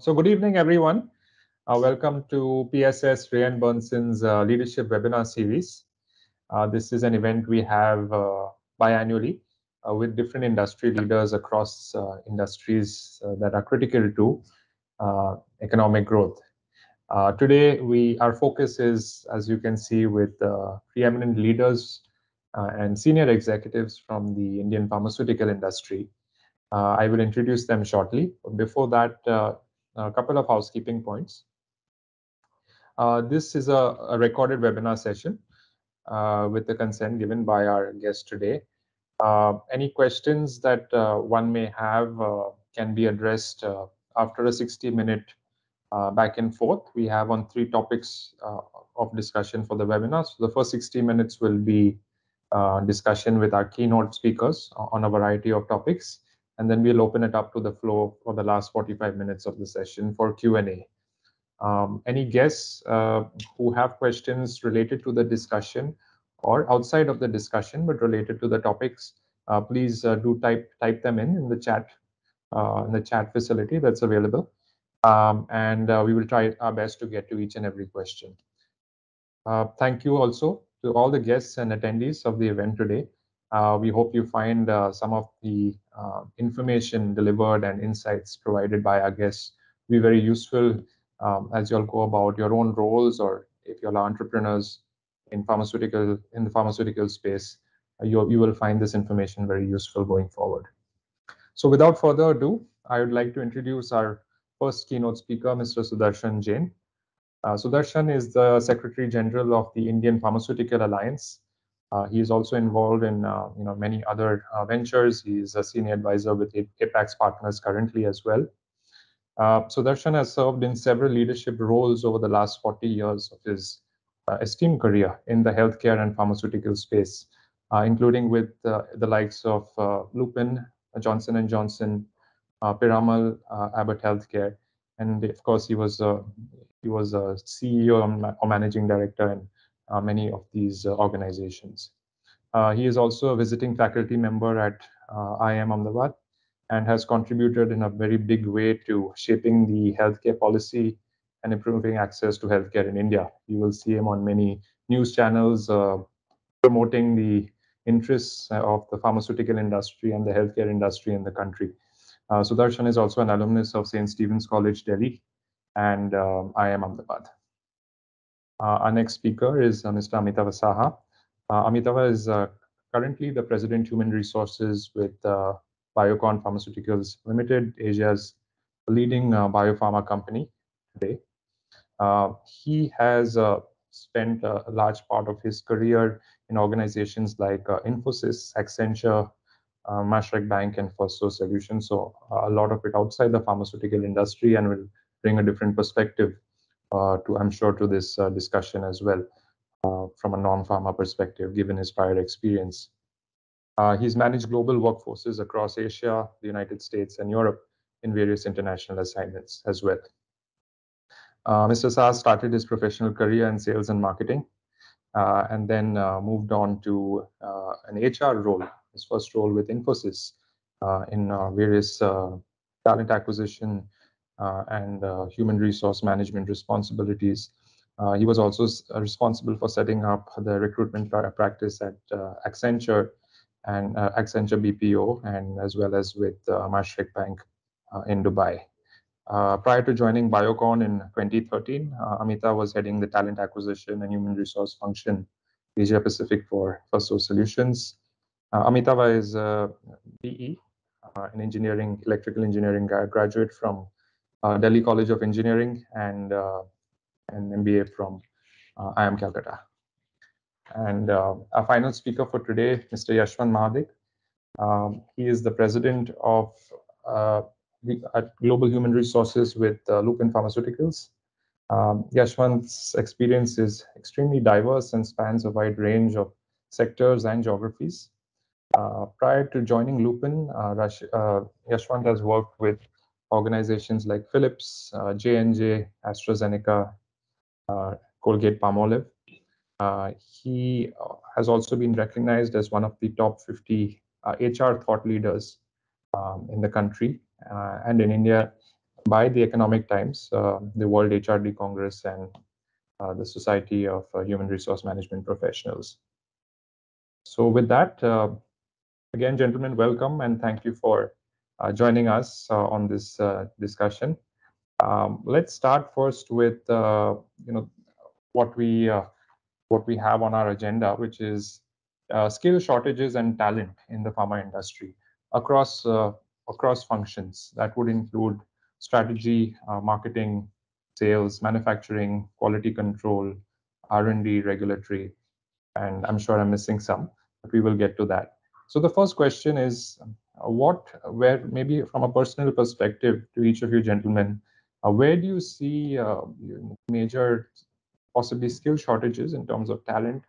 So good evening, everyone. Uh, welcome to PSS Ray and Berndtson's uh, Leadership Webinar Series. Uh, this is an event we have uh, biannually uh, with different industry leaders across uh, industries that are critical to economic growth. today, we our focus is, as you can see, with preeminent leaders and senior executives from the Indian pharmaceutical industry. I will introduce them shortly. Before that, a couple of housekeeping points. Uh, this is a, a, recorded webinar session uh, with the consent given by our guest today. Uh, any questions that uh, one may have uh, can be addressed uh, after a 60 minute back and forth. We have on three topics of discussion for the webinar. So the first 60 minutes will be discussion with our keynote speakers on a variety of topics and then we'll open it up to the floor for the last 45 minutes of the session for Q&A. Um, any guests uh, who have questions related to the discussion or outside of the discussion but related to the topics, uh, please uh, do type type them in in the chat uh, in the chat facility that's available, um, and uh, we will try our best to get to each and every question. Uh, thank you also to all the guests and attendees of the event today. Uh, we hope you find uh, some of the uh, information delivered and insights provided by our guests be very useful um, as you'll go about your own roles or if you're entrepreneurs in pharmaceutical in the pharmaceutical space, you, you will find this information very useful going forward. So without further ado, I would like to introduce our first keynote speaker, Mr. Sudarshan Jain. Uh, Sudarshan is the Secretary General of the Indian Pharmaceutical Alliance, he is also involved in uh, you know many other uh, ventures. He is a senior advisor with Apex Partners currently as well. Uh, Sudarshan has served in several leadership roles over the last 40 years of his uh, esteemed career in the healthcare and pharmaceutical space, uh, including with uh, the likes of Lupin, Johnson & Johnson, Piramal, Abbott Healthcare, and of course he was he was a CEO or managing director and uh, many of these uh, organizations. Uh, he is also a visiting faculty member at IIM Ahmedabad and has contributed in a very big way to shaping the healthcare policy and improving access to healthcare in India. You will see him on many news channels promoting the interests of the pharmaceutical industry and the healthcare industry in the country. Uh, Sudarshan is also an alumnus of St. Stephen's College, Delhi, and um, IIM Ahmedabad. Uh, our next speaker is uh, Mr. Amitava Saha. Uh, Amitava is uh, currently the President Human Resources with uh, Biocon Pharmaceuticals Limited, Asia's leading uh, biopharma company today. he has spent a large part of his career in organizations like Infosys, Accenture, Mashreq Bank and Firstsource Solutions. So a lot of it outside the pharmaceutical industry and will bring a different perspective to I'm sure to this uh, discussion as well uh, from a non-pharma perspective, given his prior experience. he's managed global workforces across Asia, the United States, and Europe in various international assignments as well. Uh, Mr. Saha started his professional career in sales and marketing uh, and then uh, moved on to an HR role, his first role with Infosys in various talent acquisition uh, and uh, human resource management responsibilities. Uh, he was also responsible for setting up the recruitment practice at Accenture and Accenture BPO, and as well as with uh, Mashreq Bank in Dubai. prior to joining Biocon in 2013, Amita was heading the talent acquisition and human resource function Asia Pacific for Firstsource Solutions. Uh, Amitava is a BE, uh, an engineering, electrical engineering graduate from uh, Delhi College of Engineering and uh, an MBA from uh, IIM Calcutta. And our final speaker for today, Mr. Yashwant Mahadik. Um, he is the president of Global Human Resources with Lupin Pharmaceuticals. Um, experience is extremely diverse and spans a wide range of sectors and geographies. Uh, prior to joining Lupin, uh, Rash, uh, has worked with organizations like Philips, uh, J&J, AstraZeneca, uh, Colgate Palmolive. Uh, he has also been recognized as one of the top 50 HR thought leaders um, in the country and in India by the Economic Times, uh, the World HRD Congress, and uh, the Society of uh, Human Resource Management Professionals. So with that, uh, again, gentlemen, welcome and thank you for uh, joining us uh, on this discussion. Um, let's start first with you know what we what we have on our agenda, which is skill shortages and talent in the pharma industry across across functions. That would include strategy, uh, marketing, sales, manufacturing, quality control, R&D, regulatory, and I'm sure I'm missing some, but we will get to that. So the first question is, uh, what, where, maybe from a personal perspective to each of you gentlemen, uh, where do you see uh, major, possibly skill shortages in terms of talent,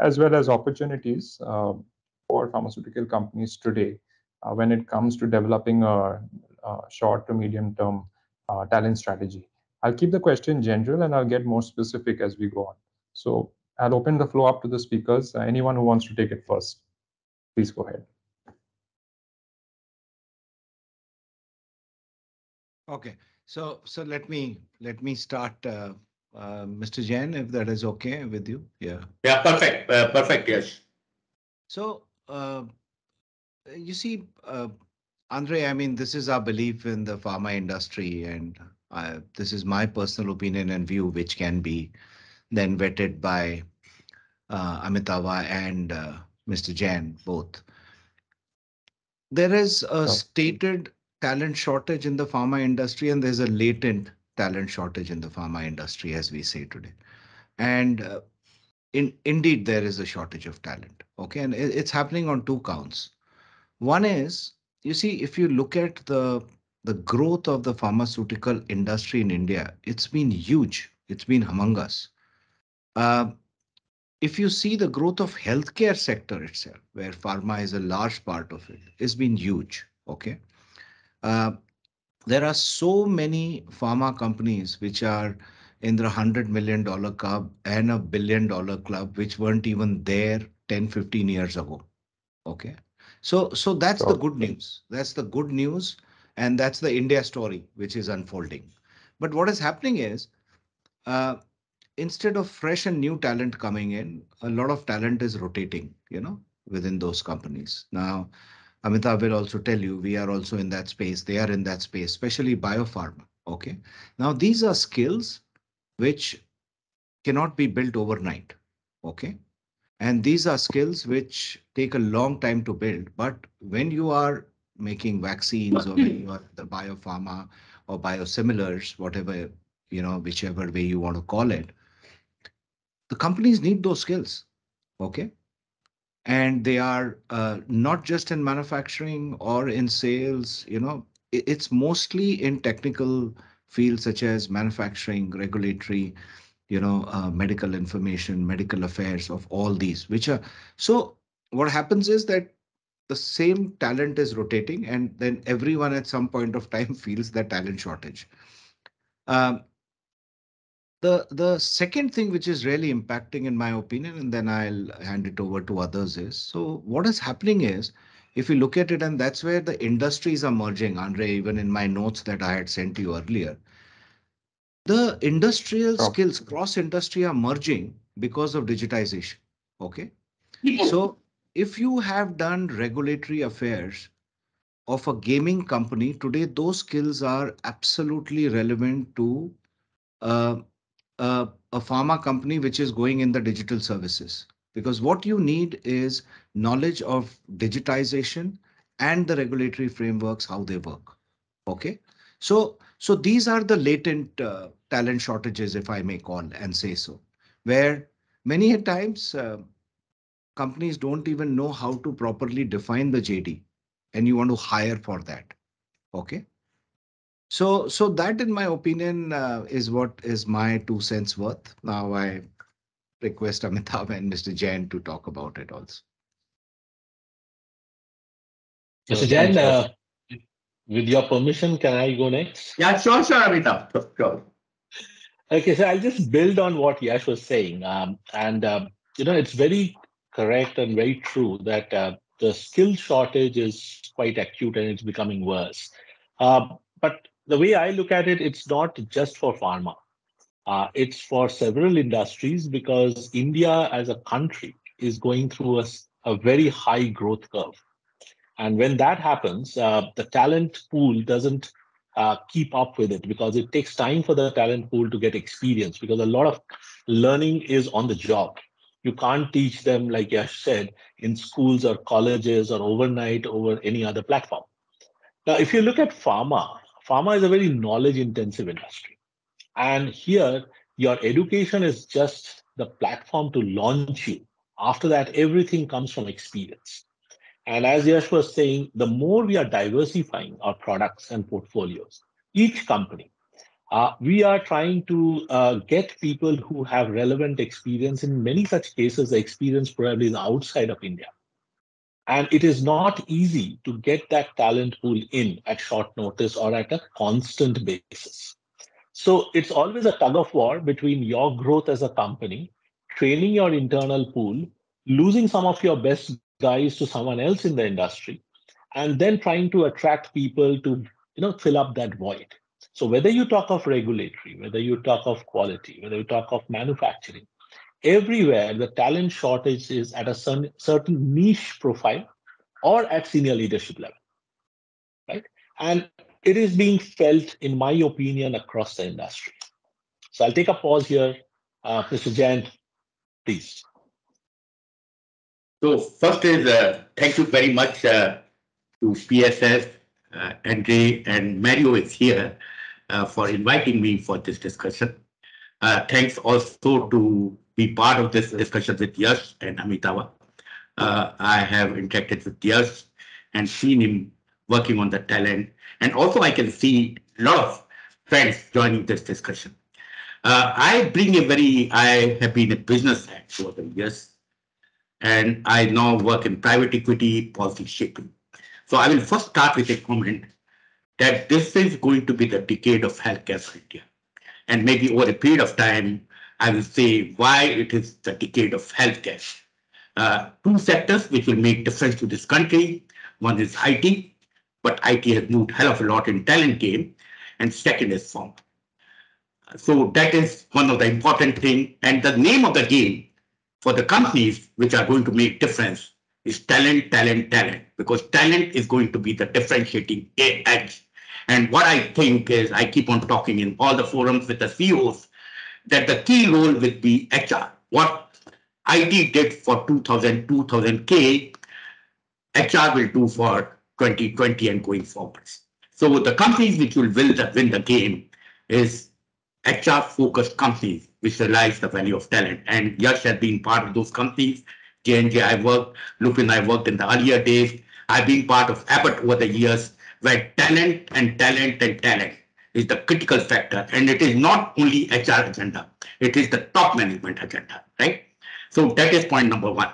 as well as opportunities uh, for pharmaceutical companies today uh, when it comes to developing a, a short to medium term uh, talent strategy? I'll keep the question general and I'll get more specific as we go on. So I'll open the floor up to the speakers. Uh, anyone who wants to take it first, please go ahead. Okay, so so let me let me start, uh, uh, Mr. Jain, if that is okay with you. Yeah. Yeah, perfect, uh, perfect. Yes. So uh, you see, uh, Andre, I mean, this is our belief in the pharma industry, and uh, this is my personal opinion and view, which can be then vetted by uh, Amitava and uh, Mr. Jain both. There is a stated talent shortage in the pharma industry, and there's a latent talent shortage in the pharma industry, as we say today. And uh, in, indeed, there is a shortage of talent. Okay, and it, it's happening on two counts. One is, you see, if you look at the the growth of the pharmaceutical industry in India, it's been huge. It's been humongous. Uh, if you see the growth of healthcare sector itself, where pharma is a large part of it, it, has been huge. Okay. Uh, there are so many pharma companies which are in the $100 million club and a billion dollar club, which weren't even there 10, 15 years ago. Okay. So, so that's the good news. That's the good news. And that's the India story, which is unfolding. But what is happening is, uh, instead of fresh and new talent coming in, a lot of talent is rotating, you know, within those companies. Now, Amitabh will also tell you, we are also in that space. They are in that space, especially biopharma. Okay. Now, these are skills which cannot be built overnight. Okay. And these are skills which take a long time to build. But when you are making vaccines or when you are the biopharma or biosimilars, whatever, you know, whichever way you want to call it, the companies need those skills. Okay. And they are uh, not just in manufacturing or in sales, you know, it's mostly in technical fields such as manufacturing, regulatory, you know, uh, medical information, medical affairs of all these, which are so what happens is that the same talent is rotating and then everyone at some point of time feels that talent shortage. Um, the, the second thing which is really impacting in my opinion, and then I'll hand it over to others is, so what is happening is, if you look at it, and that's where the industries are merging, Andre, even in my notes that I had sent you earlier, the industrial oh. skills cross industry are merging because of digitization. Okay. so if you have done regulatory affairs of a gaming company today, those skills are absolutely relevant to uh, uh, a pharma company which is going in the digital services. Because what you need is knowledge of digitization and the regulatory frameworks, how they work. Okay. So, so these are the latent uh, talent shortages, if I may call and say so, where many times uh, companies don't even know how to properly define the JD and you want to hire for that. Okay. So, so that in my opinion uh, is what is my two cents worth. Now I request Amitabh and Mr. Jain to talk about it also. Mr. Jain, uh, with your permission, can I go next? Yeah, sure, sure, Amitabh. Sure. Okay, so I'll just build on what Yash was saying. Um, and, um, you know, it's very correct and very true that uh, the skill shortage is quite acute and it's becoming worse. Uh, but the way I look at it, it's not just for pharma. Uh, it's for several industries because India as a country is going through a, a very high growth curve. And when that happens, uh, the talent pool doesn't uh, keep up with it because it takes time for the talent pool to get experience because a lot of learning is on the job. You can't teach them, like Yash said, in schools or colleges or overnight over any other platform. Now, if you look at pharma, pharma is a very knowledge intensive industry. And here, your education is just the platform to launch you. After that, everything comes from experience. And as Yash was saying, the more we are diversifying our products and portfolios, each company, uh, we are trying to uh, get people who have relevant experience. In many such cases, the experience probably is outside of India. And it is not easy to get that talent pool in at short notice or at a constant basis. So it's always a tug of war between your growth as a company, training your internal pool, losing some of your best guys to someone else in the industry, and then trying to attract people to you know fill up that void. So whether you talk of regulatory, whether you talk of quality, whether you talk of manufacturing, everywhere the talent shortage is at a certain niche profile or at senior leadership level, right? And it is being felt, in my opinion, across the industry. So I'll take a pause here. Uh, Mr. Jain, please. So first is uh, thank you very much uh, to PSS, uh, Andre and Mario is here uh, for inviting me for this discussion. Uh, thanks also to be part of this discussion with Yash and Amitava. Uh, I have interacted with Yash and seen him working on the talent. And also I can see a lot of friends joining this discussion. I bring a very, I have been a business head for the years and I now work in private equity policy shaping. So I will first start with a comment that this is going to be the decade of healthcare for India. And maybe over a period of time, I will say why it is the decade of healthcare. Uh, two sectors which will make difference to this country. One is IT, but IT has moved hell of a lot in talent game. And second is pharma. So that is one of the important thing. And the name of the game for the companies which are going to make difference is talent, talent, talent, because talent is going to be the differentiating edge. And what I think is, I keep on talking in all the forums with the CEOs, that the key role will be HR. What IT did for 2000, 2000K, HR will do for 2020 and going forwards. So the companies which will win the, win the game is HR-focused companies which realize the value of talent. And Yash has been part of those companies. J&J, I worked, Lupin, I worked in the earlier days. I've been part of Abbott over the years, where talent and talent and talent is the critical factor. And it is not only HR agenda, it is the top management agenda, right? So that is point number one.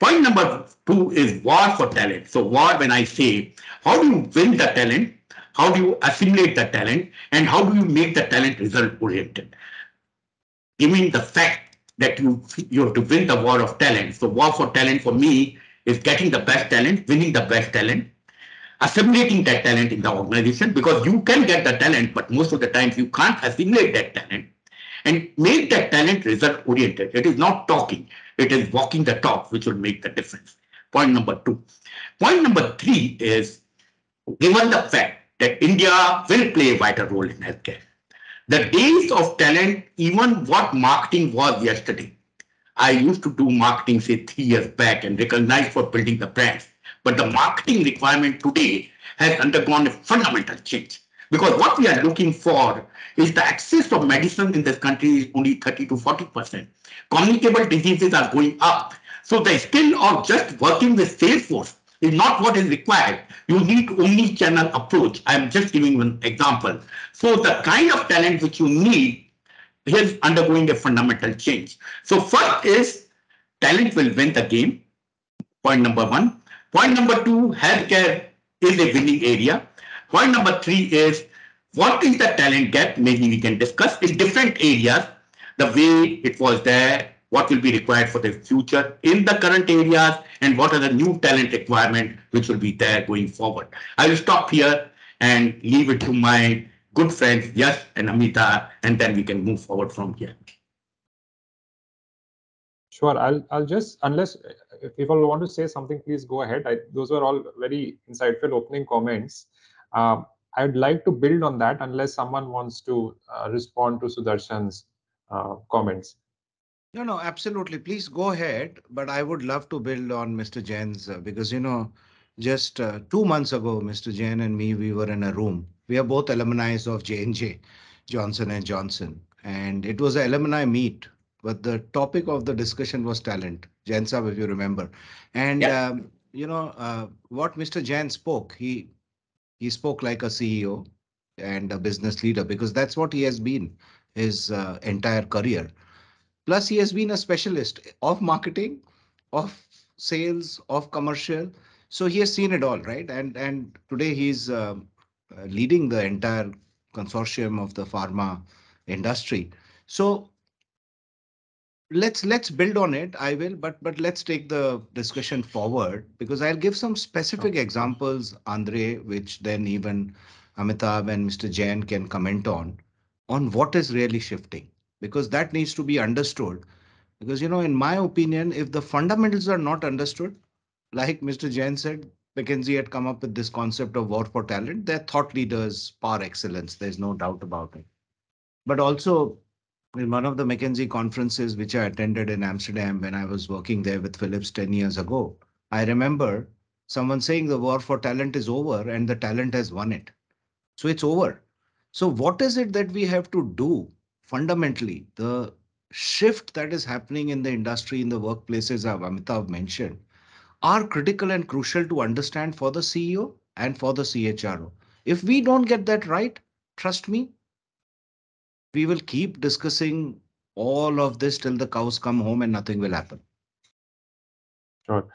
Point number two is war for talent. So war, when I say, how do you win the talent? How do you assimilate the talent? And how do you make the talent result oriented? Given the fact that you, you have to win the war of talent. So war for talent for me is getting the best talent, winning the best talent, assimilating that talent in the organization because you can get the talent, but most of the times you can't assimilate that talent and make that talent result oriented. It is not talking, it is walking the talk, which will make the difference. Point number two. Point number three is given the fact that India will play a vital role in healthcare. The days of talent, even what marketing was yesterday. I used to do marketing, say, three years back and recognized for building the brands. But the marketing requirement today has undergone a fundamental change. Because what we are looking for is the access of medicine in this country is only 30 to 40%. Communicable diseases are going up. So the skill of just working with Salesforce is not what is required. You need omni-channel approach. I'm just giving one example. So the kind of talent which you need is undergoing a fundamental change. So first is talent will win the game. Point number one. Point number two, healthcare is a winning area. Point number three is what is the talent gap? Maybe we can discuss in different areas, the way it was there what will be required for the future in the current areas and what are the new talent requirement which will be there going forward. I will stop here and leave it to my good friends, Yash and Amita, and then we can move forward from here. Sure. I'll I'll just unless if people want to say something, please go ahead. I, those were all very insightful opening comments. Um, I'd like to build on that unless someone wants to uh, respond to Sudarshan's uh, comments. No, no, absolutely. Please go ahead. But I would love to build on Mr. Jain's uh, because, you know, just uh, two months ago, Mr. Jain and me, we were in a room. We are both alumni of J&J, Johnson and Johnson. And it was an alumni meet, but the topic of the discussion was talent. Jain Saab, if you remember. And, Yeah. um, you know, uh, what Mr. Jain spoke, he he spoke like a CEO and a business leader because that's what he has been his uh, entire career. Plus, he has been a specialist of marketing, of sales, of commercial. So he has seen it all, right? And and today he's um, uh, leading the entire consortium of the pharma industry. So let's let's build on it. I will, but but let's take the discussion forward because I'll give some specific examples, Andre, which then even Amitabh and Mr. Jain can comment on on what is really shifting because that needs to be understood. Because, you know, in my opinion, if the fundamentals are not understood, like Mr. Jain said, McKinsey had come up with this concept of war for talent. They're thought leaders par excellence. There's no doubt about it. But also, in one of the McKinsey conferences which I attended in Amsterdam when I was working there with Philips 10 years ago, I remember someone saying the war for talent is over and the talent has won it. So it's over. So what is it that we have to do fundamentally? The shift that is happening in the industry, in the workplaces, as Amitav mentioned, are critical and crucial to understand for the CEO and for the CHRO. If we don't get that right, trust me, we will keep discussing all of this till the cows come home and nothing will happen. Sure.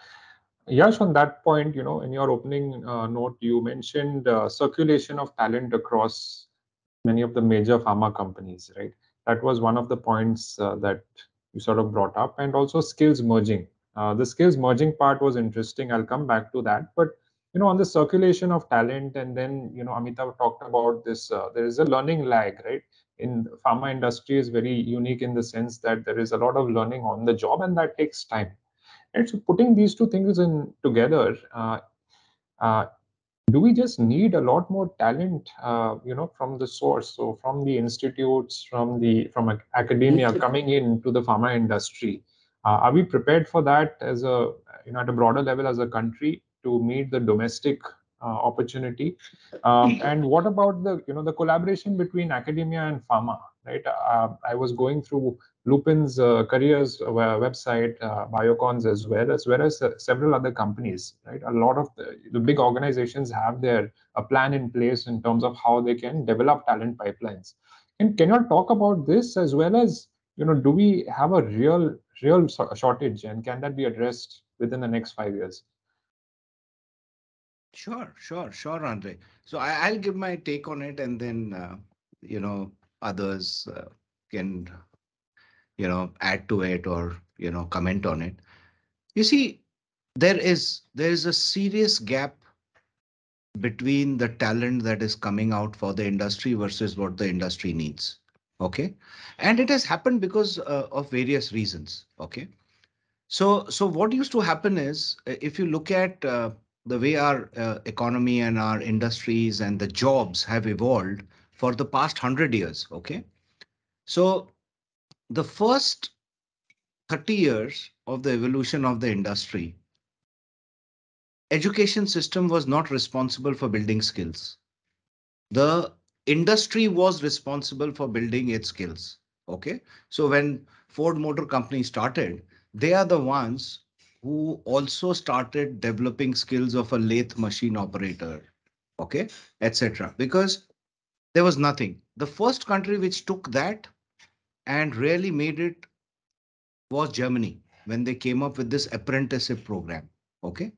Yash, on that point, you know, in your opening uh, note, you mentioned uh, circulation of talent across many of the major pharma companies, right? That was one of the points uh, that you sort of brought up, and also skills merging. Uh, the skills merging part was interesting. I'll come back to that, but you know, on the circulation of talent, and then you know, Amitav talked about this. Uh, there is a learning lag, right? In pharma industry is very unique in the sense that there is a lot of learning on the job, and that takes time. And so putting these two things in together, uh, uh, do we just need a lot more talent, uh, you know, from the source? So from the institutes, from the from academia coming into the pharma industry, uh, are we prepared for that as a you know at a broader level as a country to meet the domestic opportunity? Um, and what about the you know the collaboration between academia and pharma? Right, uh, I was going through Lupin's uh, careers uh, website, uh, Biocon's as well, as well as uh, several other companies. Right, a lot of the, the big organizations have their a plan in place in terms of how they can develop talent pipelines. And can you talk about this as well as you know, do we have a real real shortage, and can that be addressed within the next five years? Sure, sure, sure, Andre. So I, I'll give my take on it, and then uh, you know others uh, can you know add to it or you know comment on it. You see, there is there is a serious gap between the talent that is coming out for the industry versus what the industry needs. Okay, and it has happened because uh, of various reasons. Okay, so so what used to happen is uh, if you look at uh, the way our uh, economy and our industries and the jobs have evolved for the past 100 years okay? So the first 30 years of the evolution of the industry education system was not responsible for building skills. The industry was responsible for building its skills okay? So when ford motor company started they are the ones who also started developing skills of a lathe machine operator okay etc because there was nothing. The first country which took that and really made it was germany when they came up with this apprenticeship program okay?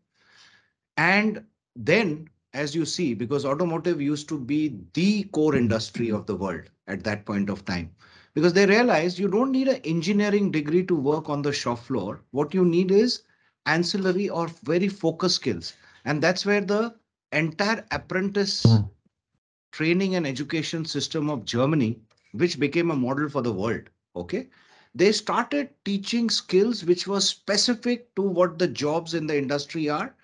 And then as you see because automotive used to be the core industry of the world at that point of time because they realized you don't need an engineering degree to work on the shop floor. What you need is ancillary or very focused skills and that's where the entire apprentice Mm. training and education system of Germany, which became a model for the world. Okay. They started teaching skills which were specific to what the jobs in the industry are.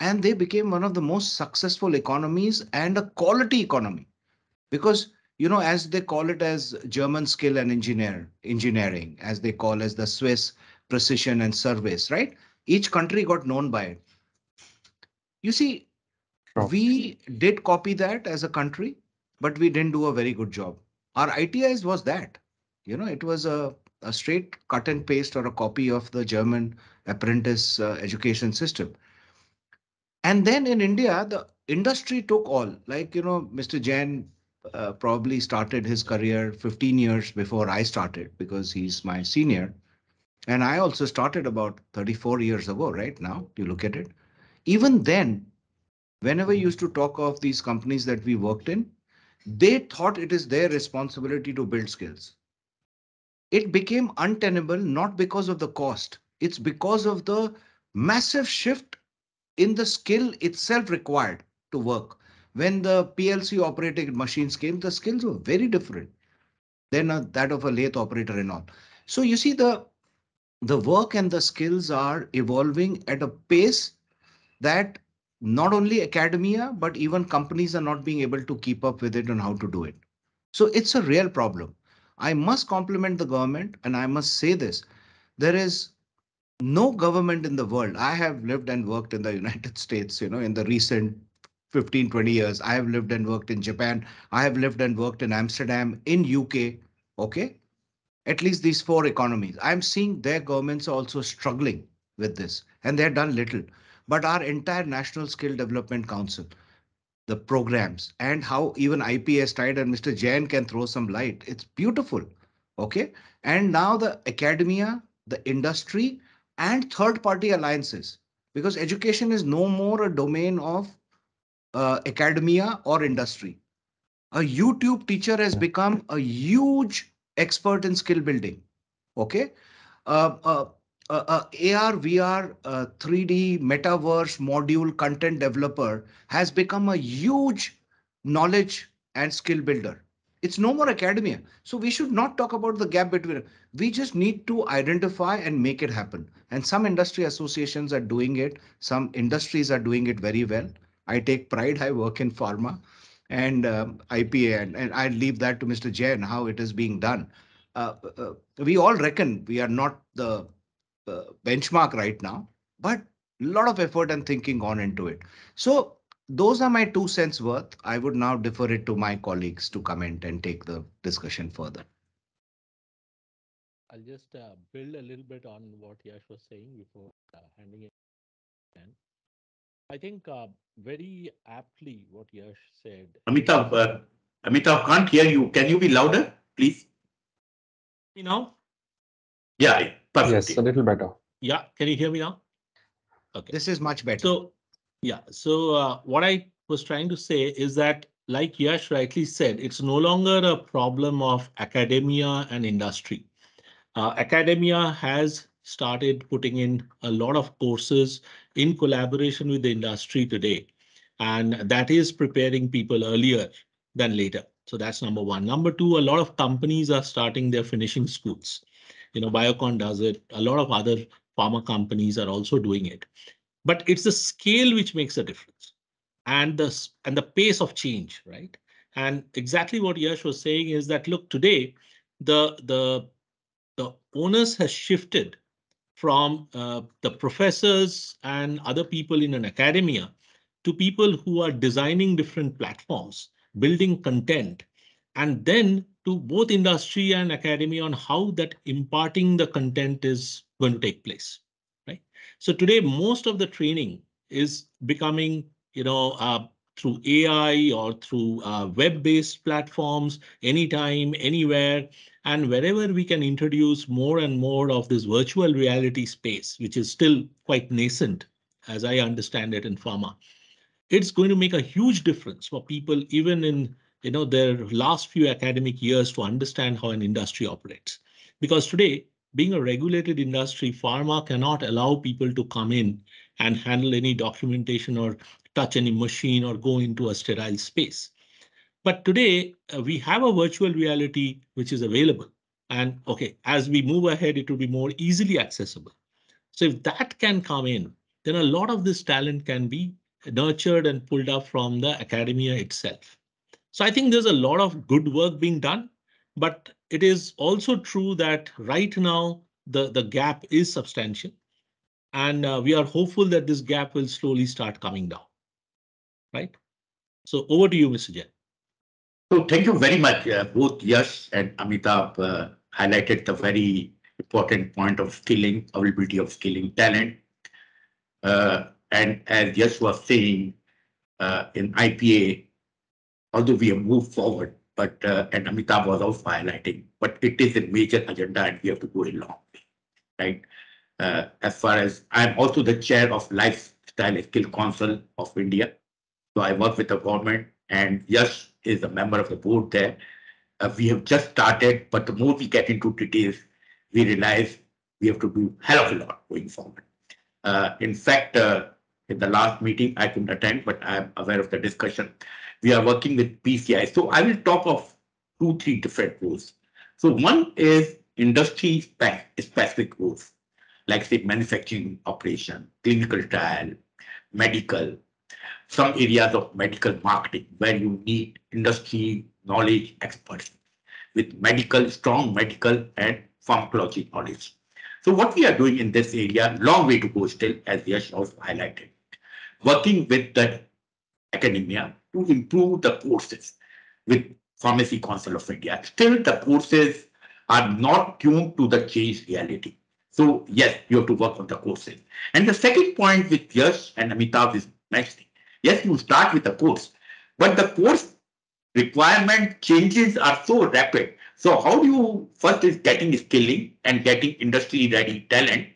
And they became one of the most successful economies and a quality economy. Because, you know, as they call it as German skill and engineer, engineering, as they call as the Swiss precision and service, right? Each country got known by it. You see, Sure. we did copy that as a country, but we didn't do a very good job. Our ITIs was that, you know, it was a, a straight cut and paste or a copy of the German apprentice uh, education system. And then in India, the industry took all, like, you know, Mr. Jain uh, probably started his career 15 years before I started because he's my senior. And I also started about 34 years ago, right now, you look at it. Even then, whenever you used to talk of these companies that we worked in, they thought it is their responsibility to build skills. It became untenable not because of the cost, it's because of the massive shift in the skill itself required to work. When the PLC operated machines came, the skills were very different than uh, that of a lathe operator and all. So you see the the work and the skills are evolving at a pace that not only academia, but even companies are not being able to keep up with it and how to do it. So it's a real problem. I must compliment the government and I must say this. There is no government in the world. I have lived and worked in the United States, you know, in the recent 15, 20 years. I have lived and worked in Japan. I have lived and worked in Amsterdam, in UK. Okay. At least these four economies. I'm seeing their governments are also struggling with this and they've done little but our entire National Skill Development Council, the programs and how even IPS tried and Mr. Jain can throw some light. It's beautiful. Okay. And now the academia, the industry and third party alliances, because education is no more a domain of uh, academia or industry. A YouTube teacher has become a huge expert in skill building. Okay. AR, VR, uh, uh, uh, uh 3D metaverse module content developer has become a huge knowledge and skill builder. It's no more academia. So we should not talk about the gap between. We just need to identify and make it happen. And some industry associations are doing it. Some industries are doing it very well. I take pride. I work in pharma and um, IPA, and, and I leave that to Mr. Jain how it is being done. Uh, uh, we all reckon we are not the uh, benchmark right now, but a lot of effort and thinking gone into it. So those are my two cents worth. I would now defer it to my colleagues to comment and take the discussion further. I'll just uh, build a little bit on what Yash was saying before uh, handing it. In. I think uh, very aptly what Yash said. Amitabh, uh, Amitabh can't hear you. Can you be louder, please? You know, Yeah, perfect. Yes, a little better. yeah, can you hear me now? Okay. This is much better. So, yeah, so uh, what I was trying to say is that, like Yash rightly said, it's no longer a problem of academia and industry. Uh, academia has started putting in a lot of courses in collaboration with the industry today, and that is preparing people earlier than later. So that's number one. Number two, a lot of companies are starting their finishing schools. You know, Biocon does it. A lot of other pharma companies are also doing it but it's the scale which makes a difference and the and the pace of change right and exactly what yash was saying is that look today the the the onus has shifted from uh, the professors and other people in an academia to people who are designing different platforms building content and then to both industry and academia on how that imparting the content is going to take place right? So today, most of the training is becoming, you know, uh, through AI or through uh, web-based platforms, anytime, anywhere, and wherever we can introduce more and more of this virtual reality space, which is still quite nascent, as I understand it in pharma, it's going to make a huge difference for people, even in you know their last few academic years, to understand how an industry operates. Because today, being a regulated industry, pharma cannot allow people to come in and handle any documentation or touch any machine or go into a sterile space. But today uh, we have a virtual reality which is available. And okay, as we move ahead, it will be more easily accessible. So if that can come in, then a lot of this talent can be nurtured and pulled up from the academia itself. So I think there's a lot of good work being done, but it is also true that right now the, the gap is substantial. And uh, we are hopeful that this gap will slowly start coming down. Right? So over to you, Mr. Jain. So thank you very much. Uh, both Yash and Amitabh uh, highlighted the very important point of skilling, availability of skilling talent. Uh, and as Yash was saying, uh, in IPA, although we have moved forward, but uh, and Amitabh was also highlighting, but it is a major agenda and we have to go a long way, right? Uh, as far as I'm also the chair of Lifestyle Skill Council of India. So I work with the government and Yash is a member of the board there. Uh, we have just started, but the more we get into details, we realize we have to do hell of a lot going forward. Uh, in fact, uh, in the last meeting, I couldn't attend, but I'm aware of the discussion. We are working with PCI. So I will talk of two, three different rules. So one is industry spec specific rules, like say manufacturing operation, clinical trial, medical, some areas of medical marketing where you need industry knowledge experts with medical, strong medical and pharmacology knowledge. So what we are doing in this area, long way to go still, as Yash also highlighted, working with the academia to improve the courses with Pharmacy Council of India. Still, the courses are not tuned to the changed reality. So yes, you have to work on the courses. And the second point with Yash and Amitabh is mentioning, yes, you start with the course, but the course requirement changes are so rapid. So how do you first is getting skilling and getting industry ready talent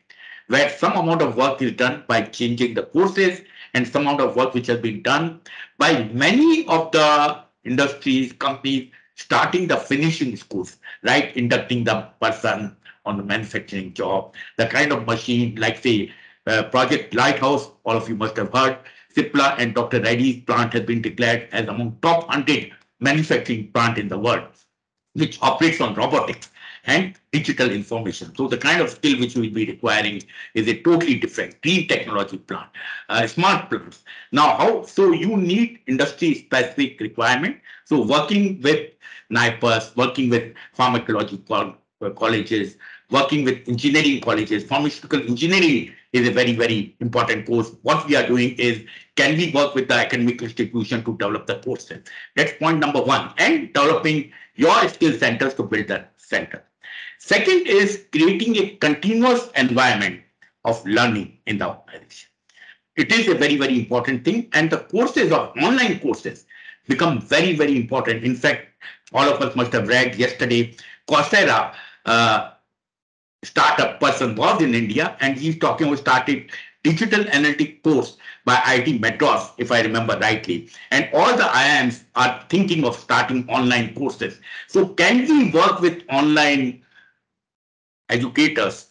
where some amount of work is done by changing the courses and some amount of work which has been done by many of the industries, companies starting the finishing schools, right? Inducting the person on the manufacturing job, the kind of machine like say uh, Project Lighthouse, all of you must have heard, Cipla and Dr. Reddy's plant has been declared as among top 100 manufacturing plant in the world which operates on robotics and digital information. So the kind of skill which we'll be requiring is a totally different green technology plant, uh, smart plants. Now, how? So you need industry specific requirement. So working with NIPERS, working with pharmacology uh, colleges, working with engineering colleges, pharmaceutical engineering is a very, very important course. What we are doing is, can we work with the academic institution to develop the courses? That's point number one. And developing your skill centers to build that center. Second is creating a continuous environment of learning in the organization. It is a very, very important thing. And the courses of online courses become very, very important. In fact, all of us must have read yesterday, Coursera uh, startup person was in India and he's talking about started digital analytic course by IIT Madras, if I remember rightly. And all the IIMs are thinking of starting online courses. So can we work with online educators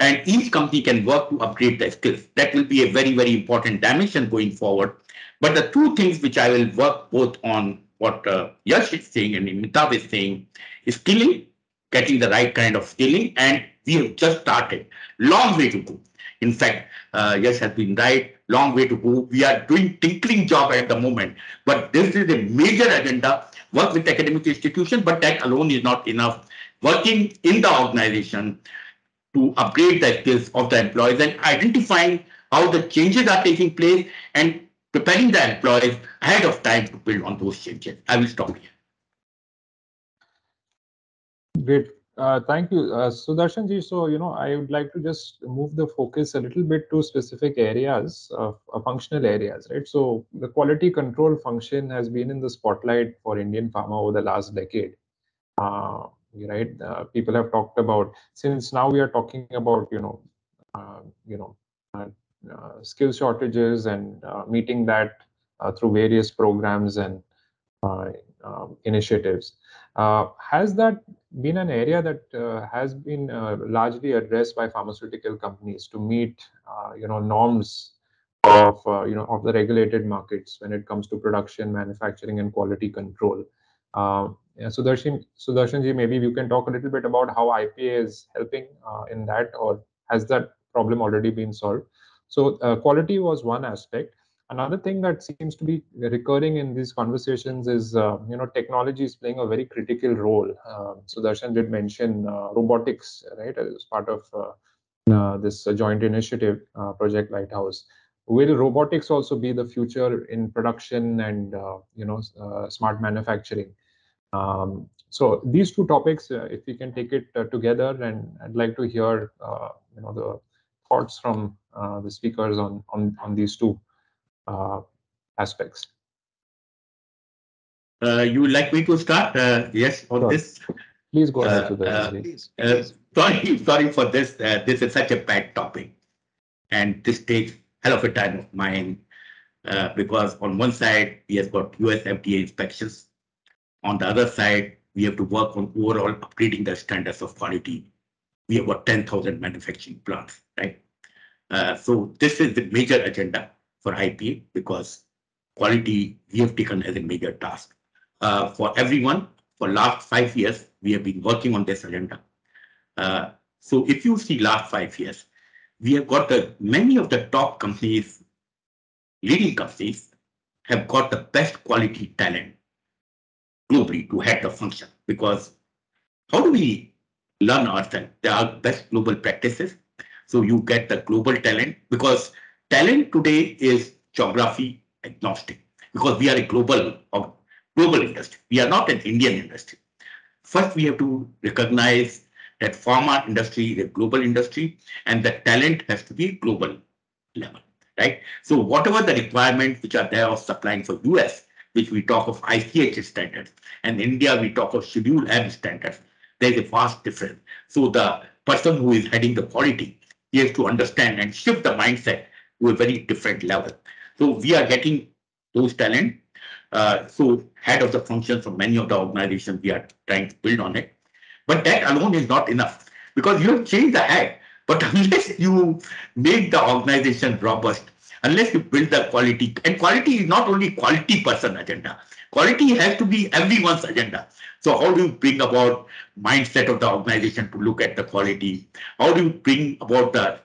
and each company can work to upgrade their skills. That will be a very, very important dimension going forward. But the two things which I will work both on what uh, Yash is saying and Amitabh is saying is skilling, getting the right kind of skilling, and we have just started. Long way to go. In fact, uh, Yash has been right, long way to go. We are doing tinkling job at the moment, but this is a major agenda. Work with academic institutions, but that alone is not enough. Working in the organization to upgrade the skills of the employees and identifying how the changes are taking place and preparing the employees ahead of time to build on those changes. I will stop here. Great. Uh, thank you, uh, Sudarshan ji. So, you know, I would like to just move the focus a little bit to specific areas uh, functional areas, right? So, the quality control function has been in the spotlight for Indian pharma over the last decade. Uh, right? Uh, people have talked about since now we are talking about, you know, uh, you know, skill shortages and meeting that through various programs and um, initiatives. has that been an area that uh, has been uh, largely addressed by pharmaceutical companies to meet, uh, you know, norms of uh, you know of the regulated markets when it comes to production, manufacturing, and quality control. Uh, yeah, Sudarshan, Sudarshanji, maybe you can talk a little bit about how IPA is helping uh, in that, or has that problem already been solved? So uh, quality was one aspect. Another thing that seems to be recurring in these conversations is, uh, you know, technology is playing a very critical role. Uh, Sudarshan did mention uh, robotics, right, as part of uh, uh, this joint initiative, uh, Project Lighthouse. Will robotics also be the future in production and, you know, smart manufacturing? Um, so these two topics, if we can take it together, and I'd like to hear, you know, the thoughts from the speakers on on on these two uh, aspects. Uh, you would like me to start? Uh, yes, on Sure. this. Please go ahead Uh, to the uh, Please, Uh, please. sorry, sorry for this. Uh, this is such a bad topic. And this takes hell of a time of mine. Uh, because on one side, we have got US FDA inspections. On the other side, we have to work on overall upgrading the standards of quality. We have got 10,000 manufacturing plants, right? Uh, so this is the major agenda for IP because quality we have taken as a major task. Uh, for everyone, for last five years, we have been working on this agenda. Uh, so if you see last five years, we have got the many of the top companies, leading companies, have got the best quality talent globally to head the function. Because how do we learn ourselves? There are best global practices. So you get the global talent because talent today is geography agnostic because we are a global or global industry. We are not an Indian industry. First, we have to recognize that pharma industry is a global industry and the talent has to be global level, right? So whatever the requirements which are there of supplying for US, which we talk of ICH standards, and India we talk of Schedule M standards, there is a vast difference. So the person who is heading the quality, he has to understand and shift the mindset to a very different level. So we are getting those talent. Uh, so head of the functions for many of the organizations, we are trying to build on it. But that alone is not enough because you have changed the head. But unless you make the organization robust, unless you build the quality, and quality is not only quality person agenda, quality has to be everyone's agenda. So how do you bring about mindset of the organization to look at the quality? How do you bring about the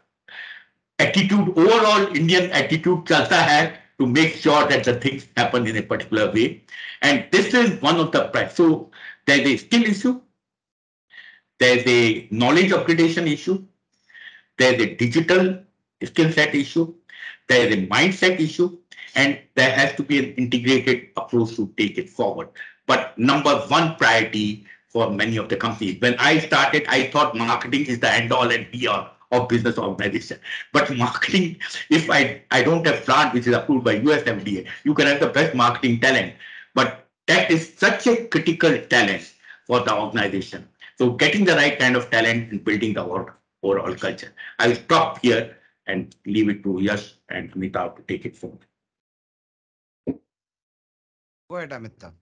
attitude, overall Indian attitude chalta hai to make sure that the things happen in a particular way. And this is one of the, pri- so there's a skill issue, there's a knowledge upgradation issue, there's a digital skill set issue, there's a mindset issue, and there has to be an integrated approach to take it forward. But number one priority for many of the companies. When I started, I thought marketing is the end all and be all of business organization. But marketing, if I, I don't have plant which is approved by US FDA, you can have the best marketing talent. But that is such a critical talent for the organization. So getting the right kind of talent and building the overall, overall culture. I will stop here and leave it to Yash and Amitabh to take it forward. Go ahead, Amitabh.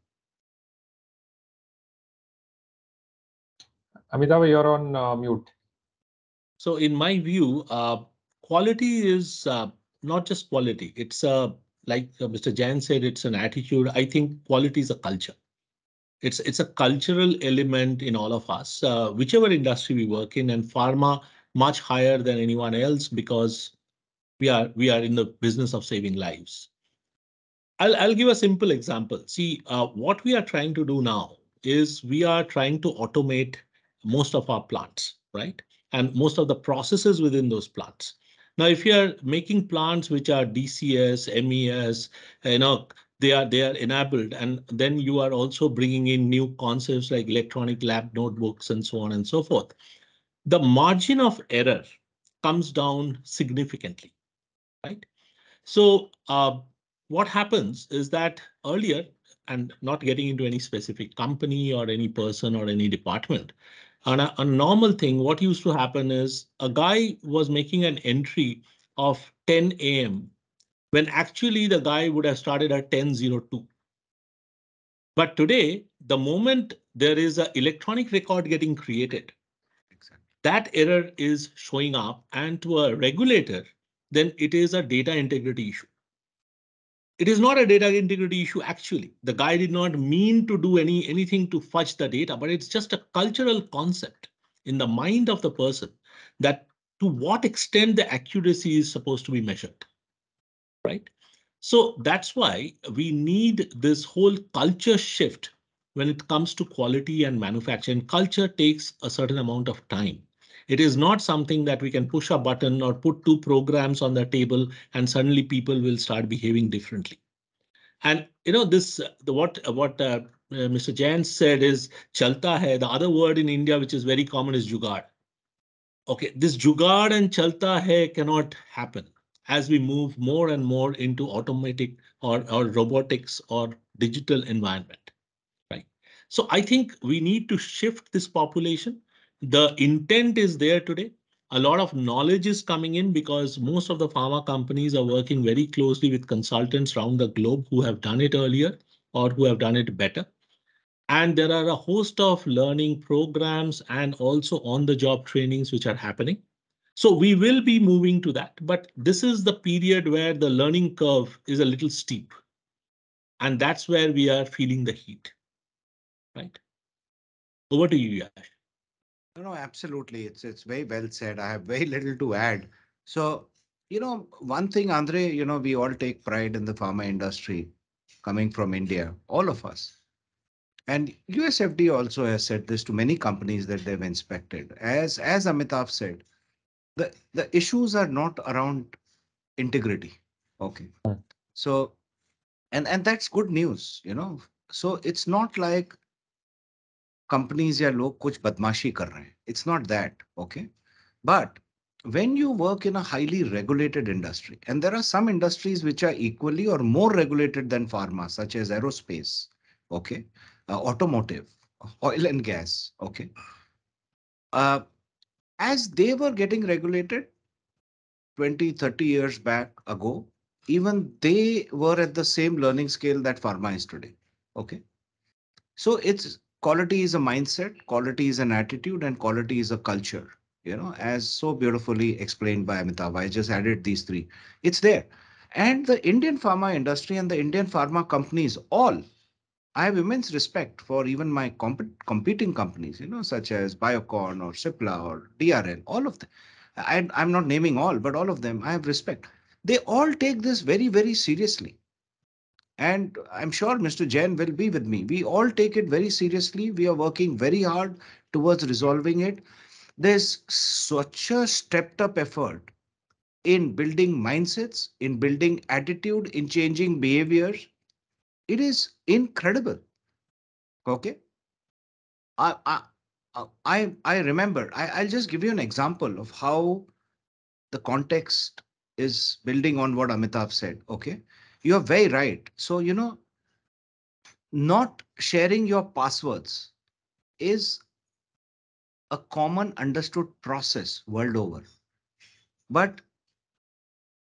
Amitabh, you're on uh, mute. So in my view, uh, quality is uh, not just quality. It's uh, like uh, Mr. Jain said, it's an attitude. I think quality is a culture. It's it's a cultural element in all of us, uh, whichever industry we work in, and pharma much higher than anyone else because we are we are in the business of saving lives. I'll I'll give a simple example. See, uh, what we are trying to do now is we are trying to automate most of our plants, right? And most of the processes within those plants. Now, if you are making plants which are DCS, MES, you know, they are they are enabled, and then you are also bringing in new concepts like electronic lab notebooks and so on and so forth. The margin of error comes down significantly, right? So uh, what happens is that earlier, and not getting into any specific company or any person or any department, on a, a normal thing, what used to happen is a guy was making an entry of 10 a.m. when actually the guy would have started at 10:02. But today, the moment there is an electronic record getting created, Exactly. that error is showing up, and to a regulator, then it is a data integrity issue. It is not a data integrity issue, actually. The guy did not mean to do any anything to fudge the data, but it's just a cultural concept in the mind of the person that to what extent the accuracy is supposed to be measured, right? So that's why we need this whole culture shift when it comes to quality and manufacturing. Culture takes a certain amount of time. It is not something that we can push a button or put two programs on the table and suddenly people will start behaving differently. And you know this the what what uh, uh, Mr. Jain said is chalta hai. The other word in India which is very common is jugaad. Okay, this jugaad and chalta hai cannot happen as we move more and more into automatic or, or robotics or digital environment. Right. So I think we need to shift this population the intent is there today. A lot of knowledge is coming in because most of the pharma companies are working very closely with consultants around the globe who have done it earlier or who have done it better. And there are a host of learning programs and also on the job trainings which are happening. So we will be moving to that, but this is the period where the learning curve is a little steep. And that's where we are feeling the heat, right? Over to you, Yash. No, no, absolutely. It's it's very well said. I have very little to add. So, you know, one thing, Andre, you know, we all take pride in the pharma industry coming from India, all of us. And US FDA also has said this to many companies that they've inspected. As as Amitav said, the, the issues are not around integrity. Okay. Hmm. So and and that's good news, you know. So it's not like companies या लोग कुछ बदमाशी कर रहे हैं it's not that okay but when you work in a highly regulated industry and there are some industries which are equally or more regulated than pharma such as aerospace okay uh, automotive oil and gas okay uh, as they were getting regulated 20 30 years back ago even they were at the same learning scale that pharma is today okay so it's quality is a mindset, quality is an attitude, and quality is a culture. You know, as so beautifully explained by Amitabh, I just added these three. It's there. And the Indian pharma industry and the Indian pharma companies, all, I have immense respect for even my comp- competing companies, you know, such as Biocon or Cipla or DRL, all of them. I, I'm not naming all, but all of them, I have respect. They all take this very, very seriously and I'm sure Mr. Jain will be with me. We all take it very seriously. We are working very hard towards resolving it. There's such a stepped up effort in building mindsets, in building attitude, in changing behaviors. It is incredible. Okay. I, I, I, I remember, I, I'll just give you an example of how the context is building on what Amitabh said. Okay you're very right. So, you know, not sharing your passwords is a common understood process world over. But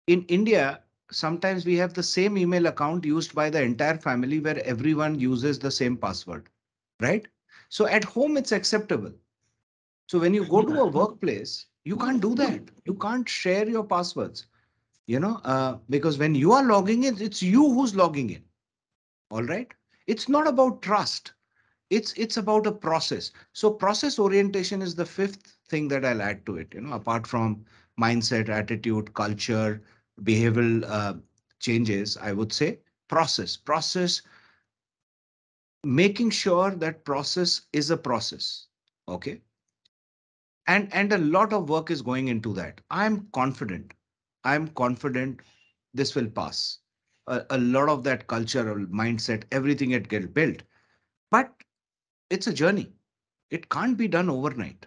in India, sometimes we have the same email account used by the entire family where everyone uses the same password, right? So at home, it's acceptable. So when you go to a workplace, you can't do that. You can't share your passwords you know, uh, because when you are logging in, it's you who's logging in. All right. It's not about trust. It's it's about a process. So process orientation is the fifth thing that I'll add to it. You know, apart from mindset, attitude, culture, behavioral uh, changes, I would say process. Process. Making sure that process is a process. Okay. And and a lot of work is going into that. I'm confident I'm confident this will pass. A, a lot of that cultural mindset, everything it get built, but it's a journey. It can't be done overnight.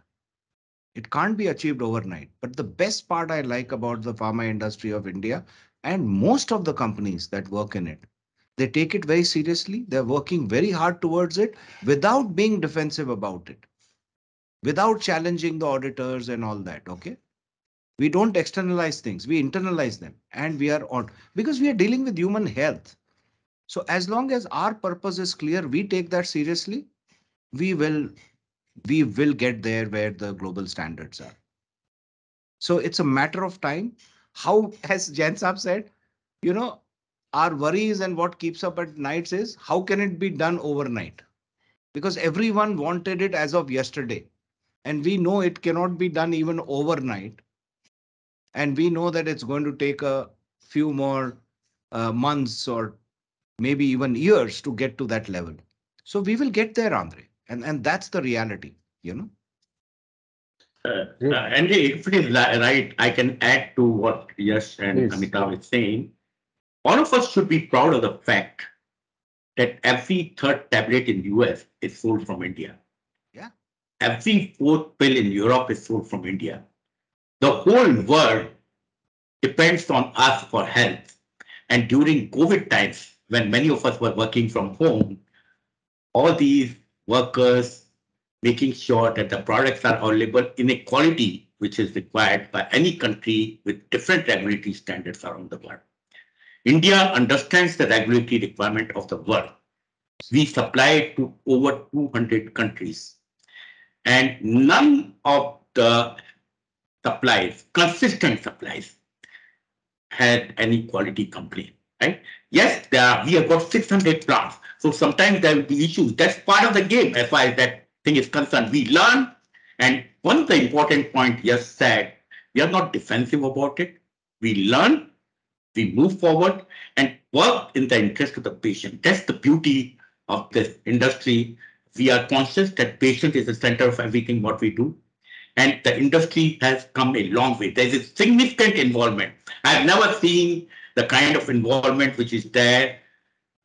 It can't be achieved overnight. But the best part I like about the pharma industry of India and most of the companies that work in it, they take it very seriously. They're working very hard towards it without being defensive about it, without challenging the auditors and all that. Okay. We don't externalize things, we internalize them and we are on because we are dealing with human health. So as long as our purpose is clear, we take that seriously, we will we will get there where the global standards are. So it's a matter of time. how, as Jain Saab said, you know, our worries and what keeps up at nights is how can it be done overnight? Because everyone wanted it as of yesterday. And we know it cannot be done even overnight. And we know that it's going to take a few more uh, months or maybe even years to get to that level. So we will get there, Andre. And, and that's the reality, you know. Uh, uh, Andy, if it is right, I can add to what Yash and Please. Amitabh is saying. All of us should be proud of the fact that every third tablet in the US is sold from India. Yeah. Every fourth pill in Europe is sold from India. The whole world depends on us for health. And during COVID times, when many of us were working from home, all these workers, making sure that the products are available in a quality which is required by any country with different regulatory standards around the world. India understands the regulatory requirement of the world. We supply to over 200 countries. And none of the supplies, consistent supplies, had any quality complaint, right? Yes, there are, we have got 600 plants. So sometimes there will be issues. That's part of the game as far as that thing is concerned. We learn, and one of the important point just said, we are not defensive about it. We learn, we move forward, and work in the interest of the patient. That's the beauty of this industry. We are conscious that patient is the center of everything what we do. And the industry has come a long way. There's a significant involvement. I've never seen the kind of involvement which is there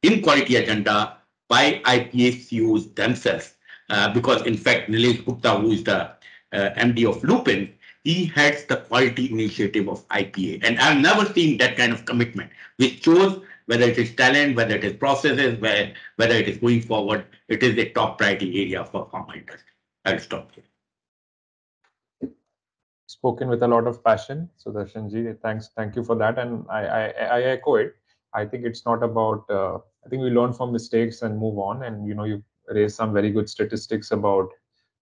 in quality agenda by IPA CEOs themselves. Uh, because in fact, Nilesh Gupta, who is the uh, MD of Lupin, he heads the quality initiative of IPA. And I've never seen that kind of commitment, which shows whether it is talent, whether it is processes, where, whether it is going forward, it is a top priority area for pharma industry. I'll stop here. Spoken with a lot of passion, Sudarshanji. Thanks, thank you for that, and I, I, I echo it. I think it's not about. Uh, I think we learn from mistakes and move on, and you know you raised some very good statistics about,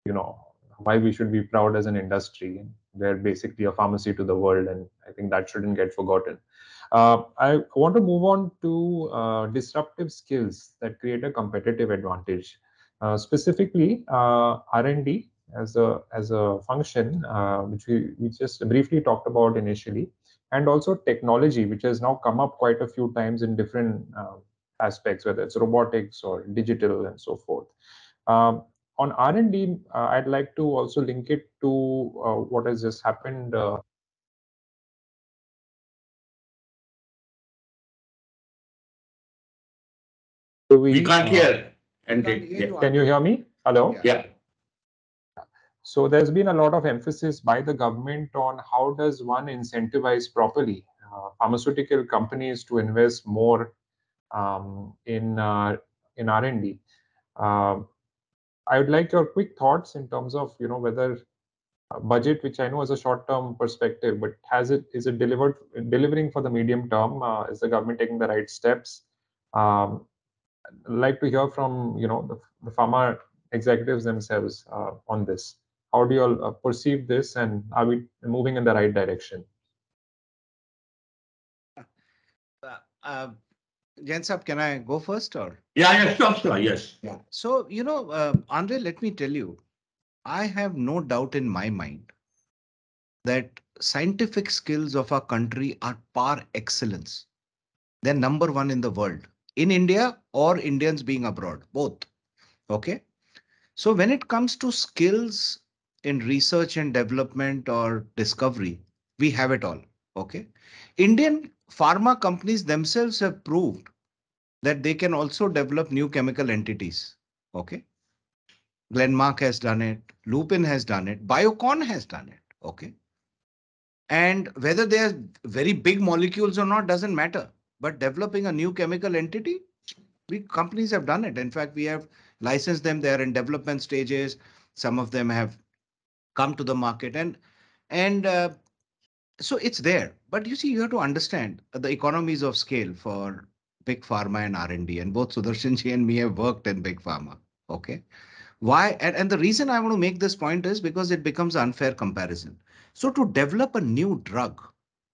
you know, why we should be proud as an industry. We're basically a pharmacy to the world, and I think that shouldn't get forgotten. Uh, I want to move on to uh, disruptive skills that create a competitive advantage. Uh, specifically, uh, R&D as a as a function, uh, which we, we just briefly talked about initially, and also technology, which has now come up quite a few times in different uh, aspects, whether it's robotics or digital and so forth. Um, on R&D, uh, I'd like to also link it to uh, what has just happened. Uh, we, we can't hear. And can you hear me? Hello? Yeah. So there's been a lot of emphasis by the government on how does one incentivize properly uh, pharmaceutical companies to invest more um, in uh, in R&D. Uh, I would like your quick thoughts in terms of you know whether budget, which I know is a short-term perspective, but has it is it delivered delivering for the medium term? Uh, is the government taking the right steps? Um, I'd like to hear from you know the, the pharma executives themselves uh, on this. How do you all uh, perceive this, and are we moving in the right direction? Uh, Jain can I go first or? Yeah, yeah, sure, sure, yes. Yeah. So, you know, uh, Andre, let me tell you, I have no doubt in my mind that scientific skills of our country are par excellence. They're number one in the world, in India or Indians being abroad, both. Okay. So when it comes to skills in research and development or discovery, we have it all. Okay. Indian pharma companies themselves have proved that they can also develop new chemical entities. Okay. Glenmark has done it. Lupin has done it. Biocon has done it. Okay. And whether they are very big molecules or not doesn't matter. But developing a new chemical entity, we companies have done it. In fact, we have licensed them. They are in development stages. Some of them have come to the market and and uh, so it's there but you see you have to understand the economies of scale for big pharma and r&d and both sudarshanji and me have worked in big pharma okay why and, and the reason i want to make this point is because it becomes unfair comparison so to develop a new drug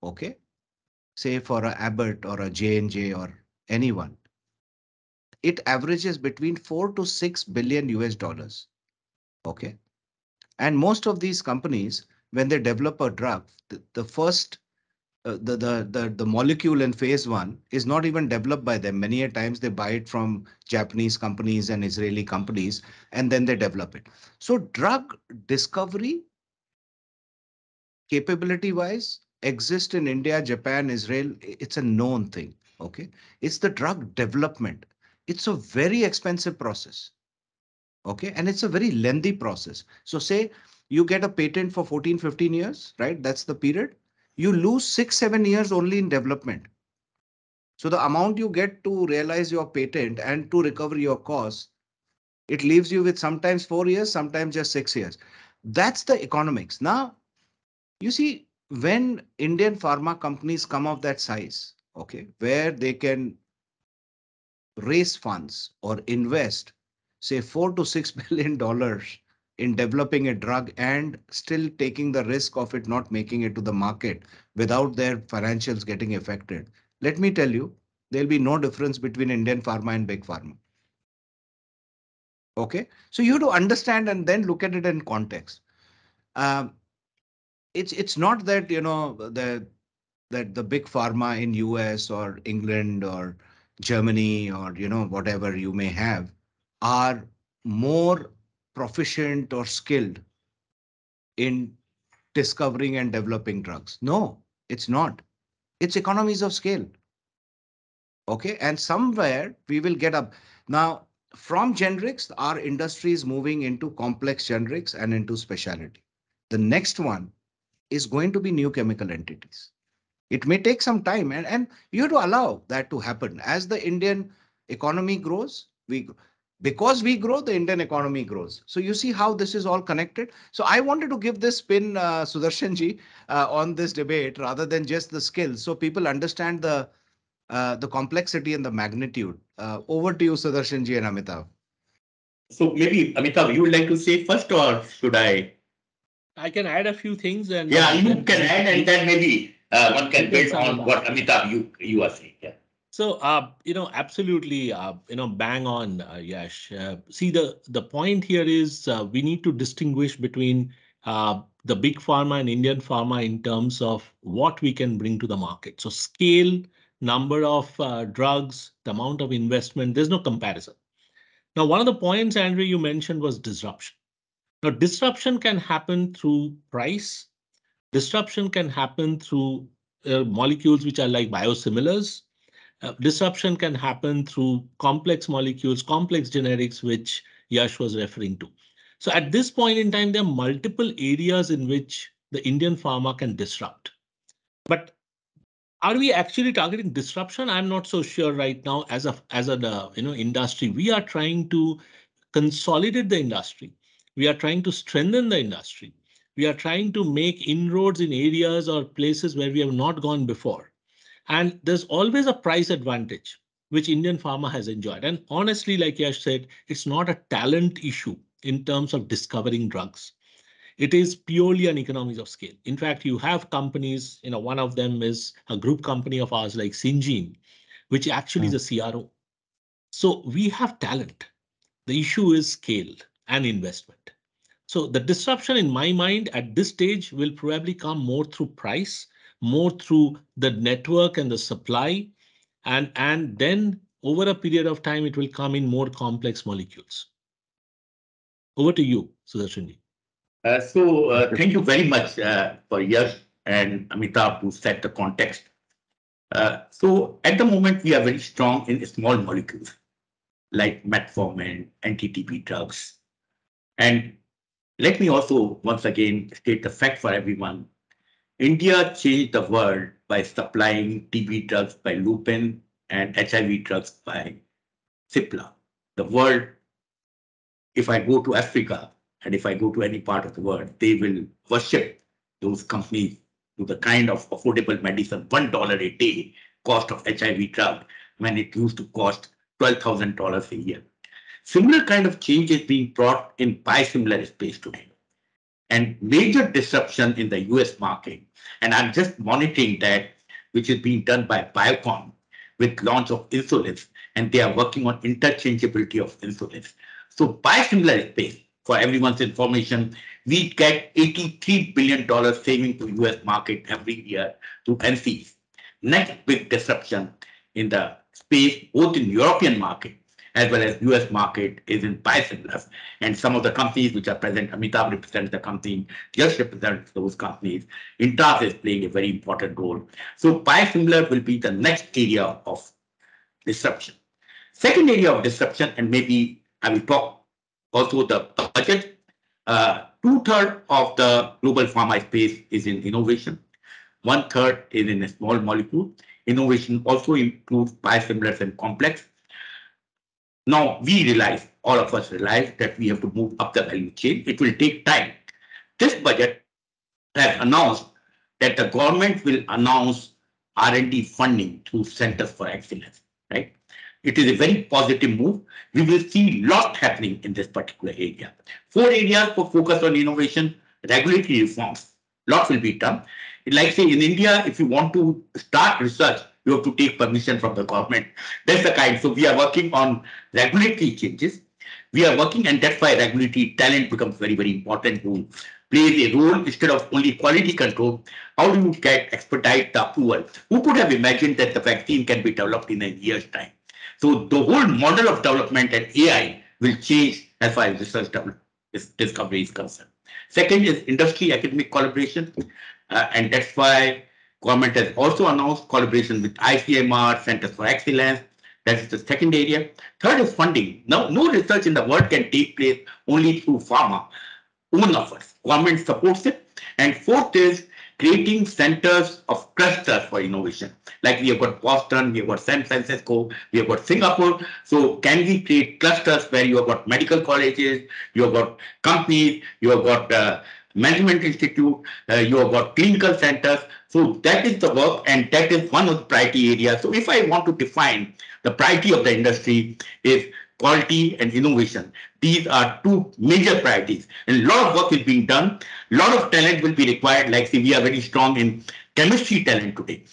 okay, say for a Abbott or a J&J or anyone, it averages between four to six billion US dollars. Okay. And most of these companies, when they develop a drug, the, the first uh, the, the the the molecule in phase one is not even developed by them. Many a times they buy it from Japanese companies and Israeli companies, and then they develop it. So drug discovery capability wise exist in India, Japan, Israel. It's a known thing. Okay. It's the drug development. It's a very expensive process. Okay. And it's a very lengthy process. So say you get a patent for 14, 15 years, right? That's the period you lose six, seven years only in development. So the amount you get to realize your patent and to recover your costs, it leaves you with sometimes four years, sometimes just six years. That's the economics. Now, you see, when Indian pharma companies come of that size, okay, where they can raise funds or invest, say four to six billion dollars in developing a drug and still taking the risk of it not making it to the market without their financials getting affected. Let me tell you, there'll be no difference between Indian pharma and big pharma. Okay, so you have to understand and then look at it in context. Um, it's it's not that you know the that the big pharma in US or England or Germany or you know whatever you may have are more proficient or skilled in discovering and developing drugs. No, it's not. It's economies of scale. Okay, and somewhere we will get up. Now, from generics, our industry is moving into complex generics and into specialty. The next one is going to be new chemical entities. It may take some time and, and you have to allow that to happen. As the Indian economy grows, we because we grow, the Indian economy grows. So you see how this is all connected. So I wanted to give this spin, uh, Sudarshanji, uh, on this debate rather than just the skills, so people understand the uh, the complexity and the magnitude. Uh, over to you, Sudarshanji and Amitav. So maybe Amitav, you would like to say first, or should I? I can add a few things and yeah, you can add, and then maybe uh, one can build on what Amitav you you are saying. Yeah. So, uh, you know, absolutely, uh, you know, bang on, uh, Yash. Uh, see, the the point here is uh, we need to distinguish between uh, the big pharma and Indian pharma in terms of what we can bring to the market. So, scale, number of drugs, the amount of investment. There's no comparison. Now, one of the points, Andrew, you mentioned was disruption. Now, disruption can happen through price. Disruption can happen through molecules which are like biosimilars uh, disruption can happen through complex molecules, complex generics, which Yash was referring to. So at this point in time, there are multiple areas in which the Indian pharma can disrupt. But are we actually targeting disruption? I'm not so sure right now. As a as a uh, you know industry, we are trying to consolidate the industry. We are trying to strengthen the industry. We are trying to make inroads in areas or places where we have not gone before. And there's always a price advantage, which Indian pharma has enjoyed. And honestly, like Yash said, it's not a talent issue in terms of discovering drugs. It is purely an economies of scale. In fact, you have companies, you know, one of them is a group company of ours like Syngene, which actually mm. is a CRO. So we have talent. The issue is scale and investment. So the disruption in my mind at this stage will probably come more through price more through the network and the supply. And, and then over a period of time, it will come in more complex molecules. Over to you, Sudarshanji. Uh, so uh, thank you very much uh, for Yash and Amitav to set the context. Uh, so at the moment, we are very strong in small molecules like metformin, anti-TB drugs. And let me also once again state the fact for everyone India changed the world by supplying TB drugs by Lupin and HIV drugs by Cipla. The world, if I go to Africa and if I go to any part of the world, they will worship those companies to the kind of affordable medicine, $1 a day cost of HIV drug when it used to cost $12,000 a year. Similar kind of change is being brought in biosimilar space today. And major disruption in the US market. And I'm just monitoring that, which is being done by Biocon with launch of insulins, and they are working on interchangeability of insulins. So biosimilar space, for everyone's information, we get $83 billion saving to US market every year to NCs. Next big disruption in the space, both in European market as well as US market is in biosimilars. And some of the companies which are present, Amitabh represents the company, just represents those companies. Intas is playing a very important role. So biosimilar will be the next area of disruption. Second area of disruption, and maybe I will talk also the budget. Uh, Two-thirds of the global pharma space is in innovation. One-third is in a small molecule. Innovation also includes biosimilars and complex. Now we realize, all of us realize that we have to move up the value chain. It will take time. This budget has announced that the government will announce R&D funding through Centers for Excellence, right? It is a very positive move. We will see lot happening in this particular area. Four areas for focus on innovation, regulatory reforms. Lot will be done. Like say in India, if you want to start research, you have to take permission from the government. That's the kind. So we are working on regulatory changes. We are working, and that's why regulatory talent becomes very, very important to play a role instead of only quality control. How do you get expedite the approval? Who could have imagined that the vaccine can be developed in a year's time? So the whole model of development and AI will change as far as research discovery is concerned. Second is industry academic collaboration, uh, and that's why Government has also announced collaboration with ICMR, Centers for Excellence. That is the second area. Third is funding. Now, no research in the world can take place only through pharma. Own efforts. Government supports it. And fourth is creating centers of clusters for innovation. Like we have got Boston, we have got San Francisco, we have got Singapore. So can we create clusters where you have got medical colleges, you have got companies, you have got uh, management institute, uh, you have got clinical centers. So that is the work and that is one of the priority areas. So if I want to define the priority of the industry is quality and innovation. These are two major priorities. And a lot of work is being done. A lot of talent will be required. Like say we are very strong in chemistry talent today.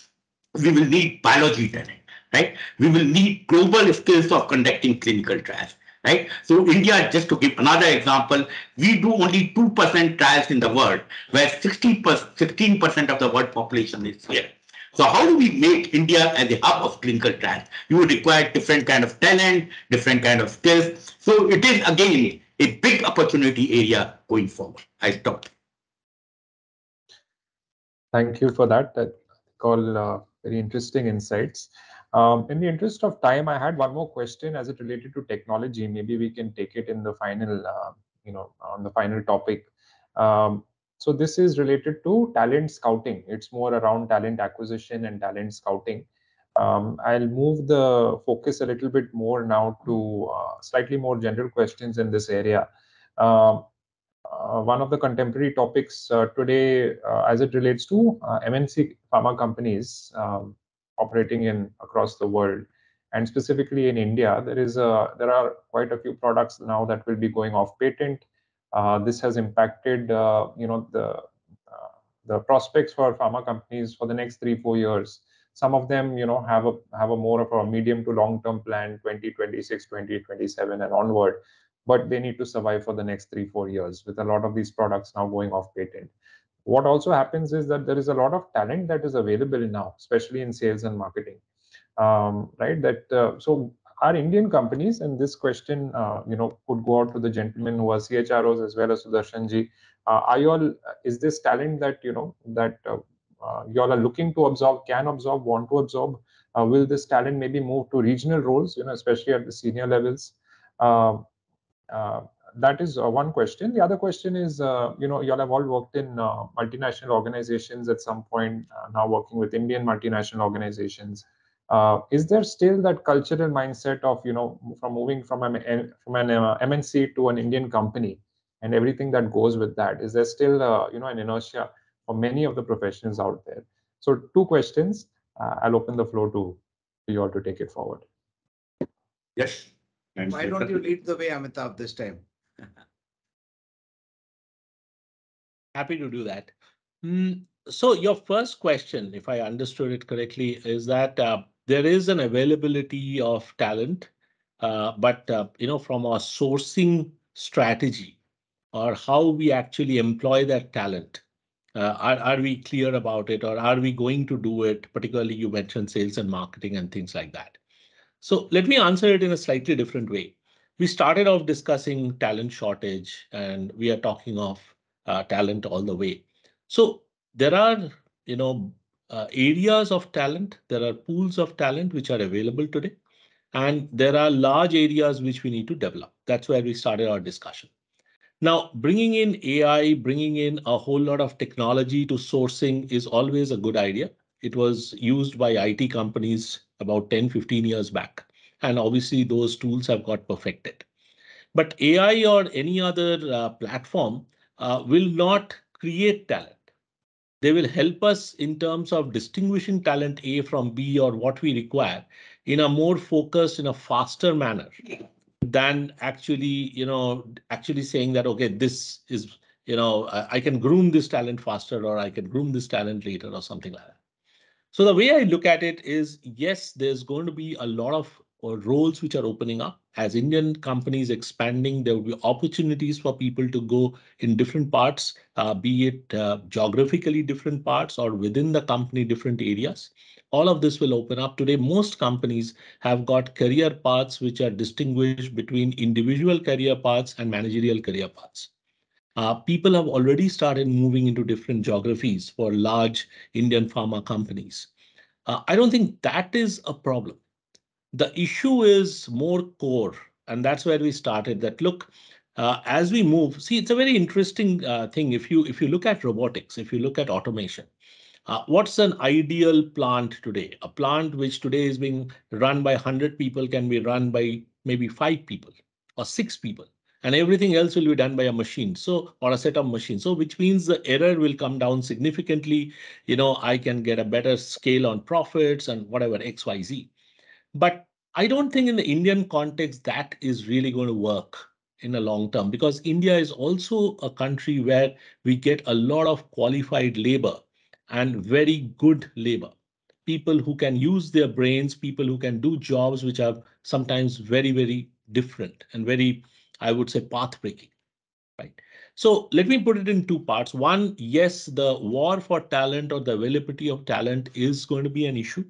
We will need biology talent, right? We will need global skills of conducting clinical trials right? So India, just to give another example, we do only 2% trials in the world, where 60 16% of the world population is here. So how do we make India as a hub of clinical trials? You would require different kind of talent, different kind of skills. So it is again a big opportunity area going forward. I stop. Thank you for that. That all uh, very interesting insights. Um, in the interest of time, I had one more question as it related to technology. Maybe we can take it in the final, uh, you know, on the final topic. Um, so this is related to talent scouting. It's more around talent acquisition and talent scouting. Um, I'll move the focus a little bit more now to uh, slightly more general questions in this area. Um, uh, one of the contemporary topics uh, today, uh, as it relates to uh, MNC pharma companies, um, operating in across the world and specifically in India, there is a there are quite a few products now that will be going off patent. Uh, this has impacted uh, you know the uh, the prospects for pharma companies for the next three four years. Some of them you know have a have a more of a medium to long term plan 2026 2027 and onward, but they need to survive for the next three four years with a lot of these products now going off patent what also happens is that there is a lot of talent that is available now, especially in sales and marketing, um, right? That uh, so our Indian companies, and this question, uh, you know, could go out to the gentlemen who are CHROs as well as Sudarshanji. Uh, are you all? Is this talent that you know that uh, uh, you all are looking to absorb, can absorb, want to absorb? Uh, will this talent maybe move to regional roles? You know, especially at the senior levels. That is uh, one question. The other question is, uh, you know, y'all have all worked in uh, multinational organizations at some point, uh, now working with Indian multinational organizations. Uh, is there still that cultural mindset of, you know, from moving from an, from an MNC to an Indian company and everything that goes with that? Is there still, you know, an inertia for many of the professionals out there? So two questions. I'll open the floor to, to you all to take it forward. Yes. Why don't you lead the way, Amitabh, this time? Happy to do that. Mm, so your first question, if I understood it correctly, is that uh, there is an availability of talent, uh, but uh, you know, from our sourcing strategy or how we actually employ that talent, uh, are, are we clear about it or are we going to do it? Particularly, you mentioned sales and marketing and things like that. So let me answer it in a slightly different way. We started off discussing talent shortage and we are talking of uh, talent all the way. So there are, you know, uh, areas of talent, there are pools of talent which are available today, and there are large areas which we need to develop. That's where we started our discussion. Now, bringing in AI, bringing in a whole lot of technology to sourcing is always a good idea. It was used by IT companies about 10, 15 years back. And obviously, those tools have got perfected. But AI or any other uh, platform uh, will not create talent. They will help us in terms of distinguishing talent A from B or what we require in a more focused, in a faster manner than actually, you know, actually saying that, okay, this is, you know, I can groom this talent faster or I can groom this talent later or something like that. So the way I look at it is, yes, there's going to be a lot of or roles which are opening up. As Indian companies expanding, there will be opportunities for people to go in different parts, uh, be it uh, geographically different parts or within the company different areas. All of this will open up. Today, most companies have got career paths which are distinguished between individual career paths and managerial career paths. Uh, people have already started moving into different geographies for large Indian pharma companies. Uh, I don't think that is a problem the issue is more core, and that's where we started. That look, uh, as we move, see, it's a very interesting uh, thing. If you if you look at robotics, if you look at automation, uh, what's an ideal plant today? A plant which today is being run by 100 people can be run by maybe five people or six people, and everything else will be done by a machine. So, or a set of machines. So, which means the error will come down significantly. You know, I can get a better scale on profits and whatever X, Y, Z. But I don't think in the Indian context that is really going to work in the long term because India is also a country where we get a lot of qualified labor and very good labor. People who can use their brains, people who can do jobs which are sometimes very, very different and very, I would say, path breaking. Right. So let me put it in two parts. One, yes, the war for talent or the availability of talent is going to be an issue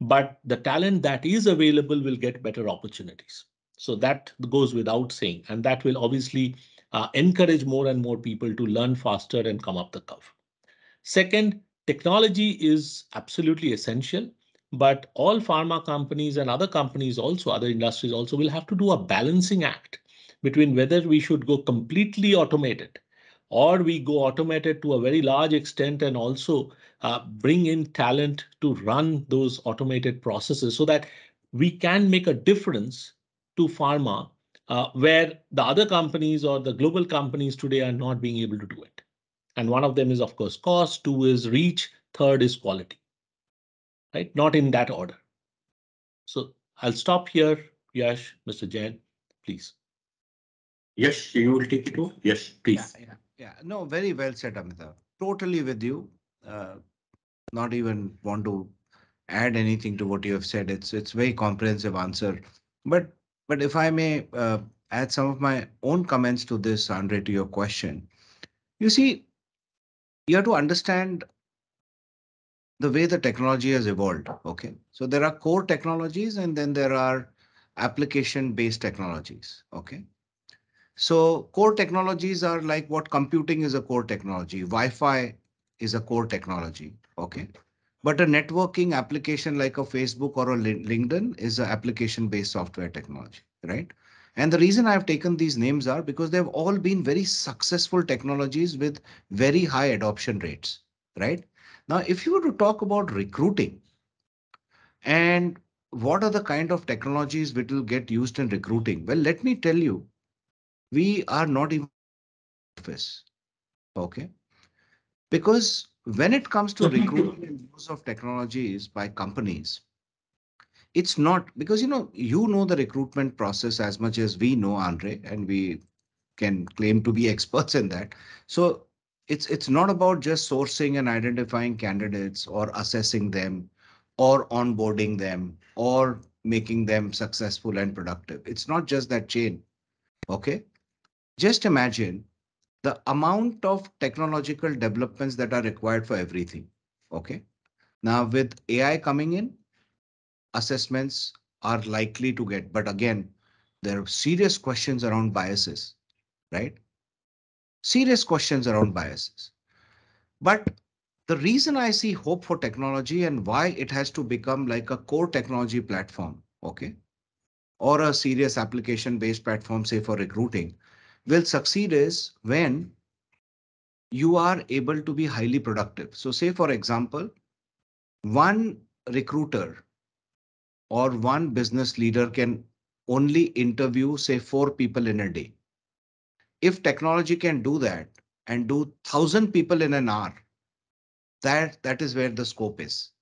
but the talent that is available will get better opportunities. So that goes without saying, and that will obviously uh, encourage more and more people to learn faster and come up the curve. Second, technology is absolutely essential, but all pharma companies and other companies also, other industries also will have to do a balancing act between whether we should go completely automated or we go automated to a very large extent and also uh, bring in talent to run those automated processes so that we can make a difference to pharma uh, where the other companies or the global companies today are not being able to do it. And one of them is, of course, cost, two is reach, third is quality, right? Not in that order. So I'll stop here. Yash, Mr. Jain, please. Yes, you will take it over. Yes, please. Yeah, yeah. Yeah, no, very well said, Amitabh. Totally with you. Uh, not even want to add anything to what you have said. It's it's very comprehensive answer. But but if I may uh, add some of my own comments to this, Andre, to your question. You see, you have to understand the way the technology has evolved. Okay, so there are core technologies and then there are application-based technologies. Okay, so core technologies are like what computing is a core technology. Wi-Fi is a core technology. Okay. But a networking application like a Facebook or a LinkedIn is an application based software technology, right? And the reason I've taken these names are because they've all been very successful technologies with very high adoption rates, right? Now, if you were to talk about recruiting and what are the kind of technologies which will get used in recruiting? Well, let me tell you, we are not even office. Okay. Because when it comes to recruitment and use of technologies by companies, it's not because you know you know the recruitment process as much as we know, Andre, and we can claim to be experts in that. So it's it's not about just sourcing and identifying candidates or assessing them or onboarding them or making them successful and productive. It's not just that chain. Okay. Just imagine the amount of technological developments that are required for everything. Okay. Now with AI coming in, assessments are likely to get, but again, there are serious questions around biases, right? Serious questions around biases. But the reason I see hope for technology and why it has to become like a core technology platform, okay, or a serious application based platform, say for recruiting, will succeed is when you are able to be highly productive. So say, for example, one recruiter or one business leader can only interview, say, four people in a day. If technology can do that and do thousand people in an hour, that that is where the scope is.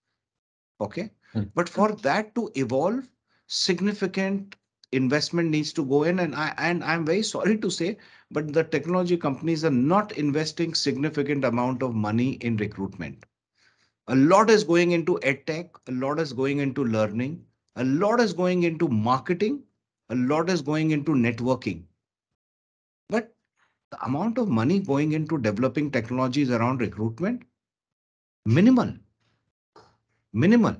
Okay. Hmm. But for that to evolve, significant investment needs to go in. And I and I'm very sorry to say, but the technology companies are not investing significant amount of money in recruitment. A lot is going into edtech, a lot is going into learning, a lot is going into marketing, a lot is going into networking. But the amount of money going into developing technologies around recruitment, minimal, minimal.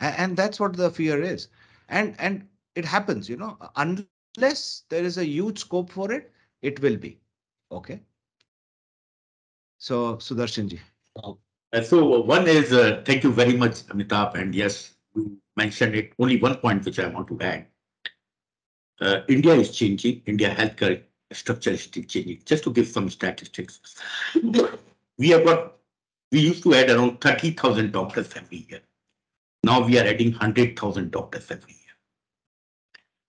And that's what the fear is. And, and it happens, you know, unless there is a huge scope for it, it will be. Okay. So, Sudarshanji. Uh, so one is, uh, thank you very much, Amitabh. And yes, you mentioned it. Only one point which I want to add. Uh, India is changing. India healthcare structure is changing. Just to give some statistics, we have got, we used to add around 30,000 doctors every year. Now we are adding 100,000 doctors every year.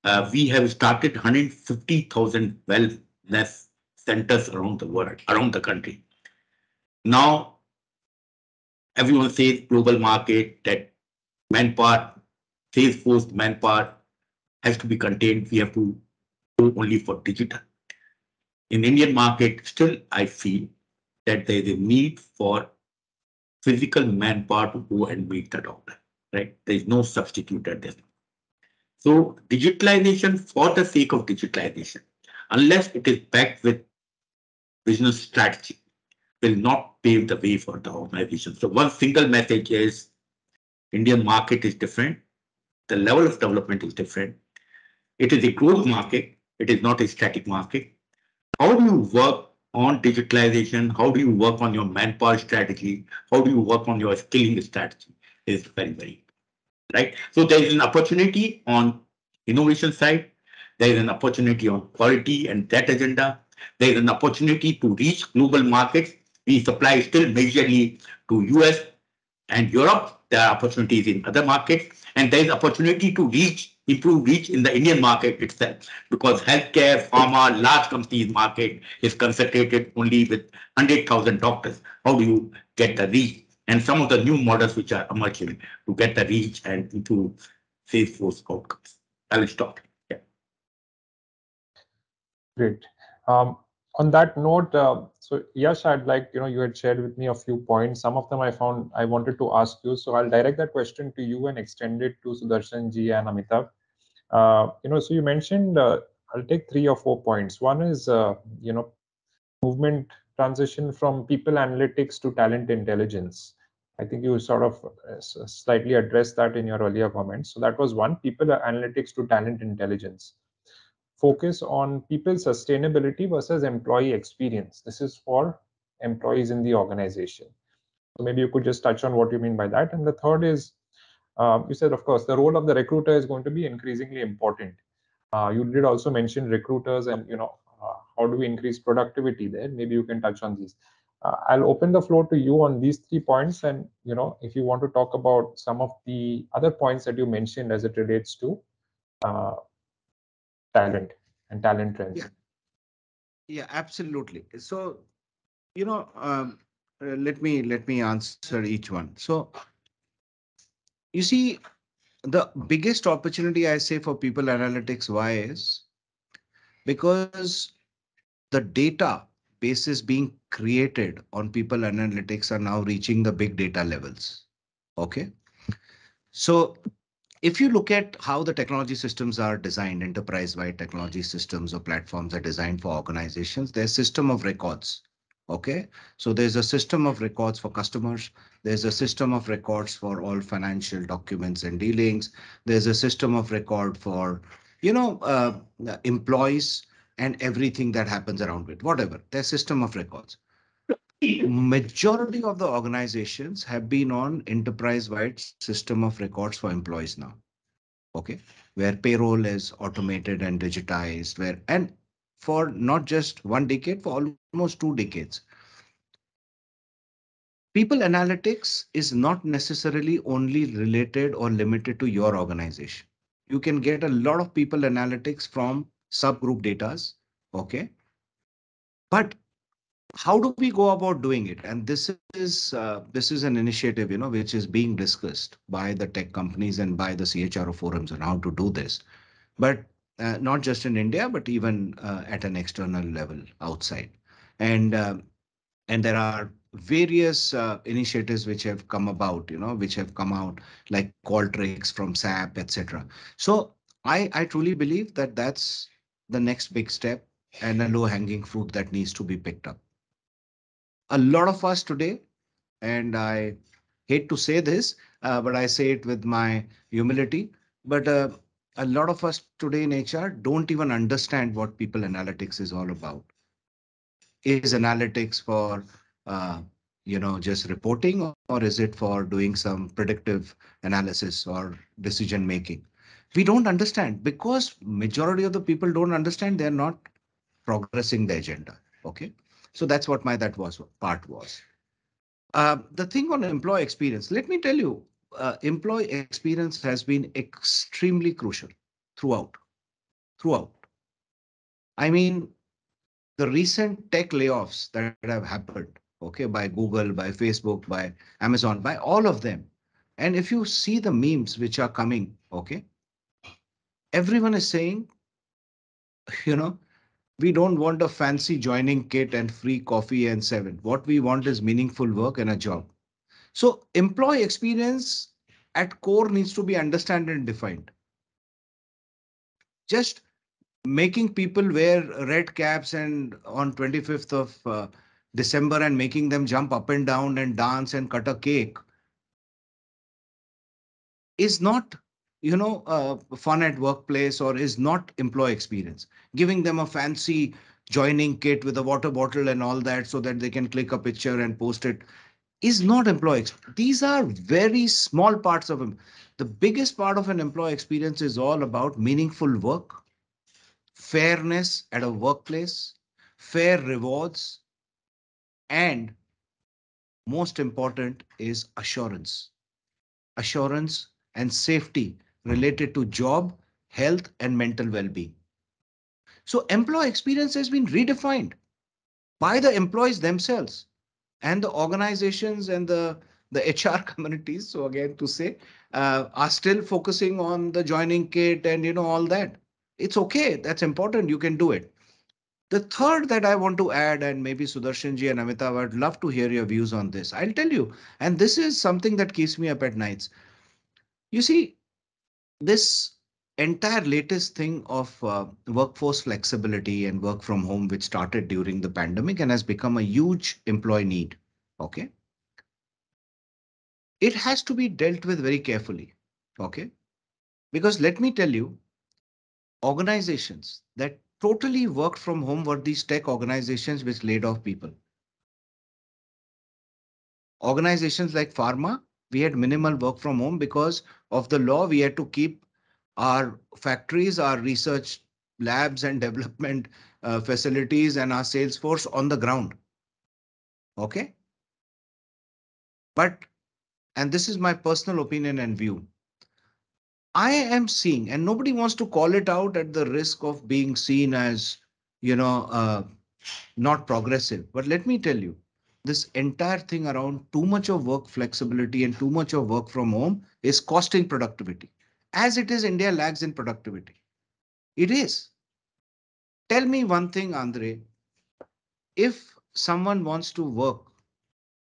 Uh, we have started 150,000 wellness centers around the world, around the country. Now, everyone says global market that manpower, sales force manpower has to be contained. We have to go only for digital. In Indian market, still I feel that there is a need for physical manpower to go and meet the doctor, right? There is no substitute at this. So digitalization for the sake of digitalization, unless it is backed with business strategy, will not pave the way for the organization. So one single message is Indian market is different. The level of development is different. It is a growth market. It is not a static market. How do you work on digitalization? How do you work on your manpower strategy? How do you work on your skilling strategy? Is very, very right. So there is an opportunity on innovation side. There is an opportunity on quality and that agenda. There is an opportunity to reach global markets. We supply still majorly to US and Europe there are opportunities in other markets, and there is opportunity to reach, improve reach in the Indian market itself, because healthcare, pharma, large companies market is concentrated only with 100,000 doctors. How do you get the reach? And some of the new models which are emerging to get the reach and into sales force outcomes. I will stop. Yeah. Great. Um, on that note, uh, so Yash, I'd like, you know, you had shared with me a few points. Some of them I found I wanted to ask you. So I'll direct that question to you and extend it to Sudarshan ji and Amitabh. Uh, you know, so you mentioned, uh, I'll take three or four points. One is, uh, you know, movement transition from people analytics to talent intelligence. I think you sort of uh, slightly addressed that in your earlier comments. So that was one, people analytics to talent intelligence focus on people sustainability versus employee experience. This is for employees in the organization. So maybe you could just touch on what you mean by that. And the third is, uh, you said, of course, the role of the recruiter is going to be increasingly important. Uh, you did also mention recruiters and, you know, uh, how do we increase productivity there? Maybe you can touch on these. Uh, I'll open the floor to you on these three points. And, you know, if you want to talk about some of the other points that you mentioned as it relates to uh, talent and talent trends. Yeah, yeah absolutely. So, you know, um, uh, let me let me answer each one. So, you see, the biggest opportunity I say for people analytics why is because the data basis being created on people analytics are now reaching the big data levels. Okay. So if you look at how the technology systems are designed, enterprise-wide technology systems or platforms are designed for organizations, there's system of records. Okay, so there's a system of records for customers. There's a system of records for all financial documents and dealings. There's a system of record for, you know, uh, employees and everything that happens around it, whatever, their system of records. Majority of the organizations have been on enterprise-wide system of records for employees now. Okay, where payroll is automated and digitized, where and for not just one decade, for almost two decades. People analytics is not necessarily only related or limited to your organization. You can get a lot of people analytics from subgroup datas. Okay. But how do we go about doing it? And this is uh, this is an initiative, you know, which is being discussed by the tech companies and by the CHRO forums on how to do this. But uh, not just in India, but even uh, at an external level outside. And um, and there are various uh, initiatives which have come about, you know, which have come out like Qualtrics from SAP, etc. So I I truly believe that that's the next big step and a low hanging fruit that needs to be picked up. A lot of us today, and I hate to say this, uh, but I say it with my humility, but uh, a lot of us today in HR don't even understand what people analytics is all about. Is analytics for, uh, you know, just reporting or, or is it for doing some predictive analysis or decision making? We don't understand because majority of the people don't understand they're not progressing the agenda. Okay. So that's what my that was part was. Uh, the thing on employee experience, let me tell you, uh, employee experience has been extremely crucial throughout. Throughout. I mean, the recent tech layoffs that have happened, okay, by Google, by Facebook, by Amazon, by all of them. And if you see the memes which are coming, okay, everyone is saying, you know, we don't want a fancy joining kit and free coffee and seven. What we want is meaningful work and a job. So employee experience at core needs to be understood and defined. Just making people wear red caps and on 25th of uh, December and making them jump up and down and dance and cut a cake is not you know uh, fun at workplace or is not employee experience giving them a fancy joining kit with a water bottle and all that so that they can click a picture and post it is not employee. These are very small parts of them. The biggest part of an employee experience is all about meaningful work, fairness at a workplace, fair rewards, and most important is assurance. Assurance and safety related to job, health, and mental well-being. So employee experience has been redefined by the employees themselves and the organizations and the the HR communities. So again, to say, uh, are still focusing on the joining kit and you know all that. It's okay. That's important. You can do it. The third that I want to add, and maybe Sudarshanji and Amitav, I'd love to hear your views on this. I'll tell you, and this is something that keeps me up at nights. You see, this entire latest thing of uh, workforce flexibility and work from home, which started during the pandemic and has become a huge employee need. OK. It has to be dealt with very carefully. OK. Because let me tell you, organizations that totally worked from home were these tech organizations which laid off people. Organizations like pharma, we had minimal work from home because of the law. We had to keep our factories, our research labs and development uh, facilities and our sales force on the ground. Okay. But, and this is my personal opinion and view. I am seeing, and nobody wants to call it out at the risk of being seen as, you know, uh, not progressive. But let me tell you, this entire thing around too much of work flexibility and too much of work from home is costing productivity as it is India lags in productivity. It is. Tell me one thing, Andre. If someone wants to work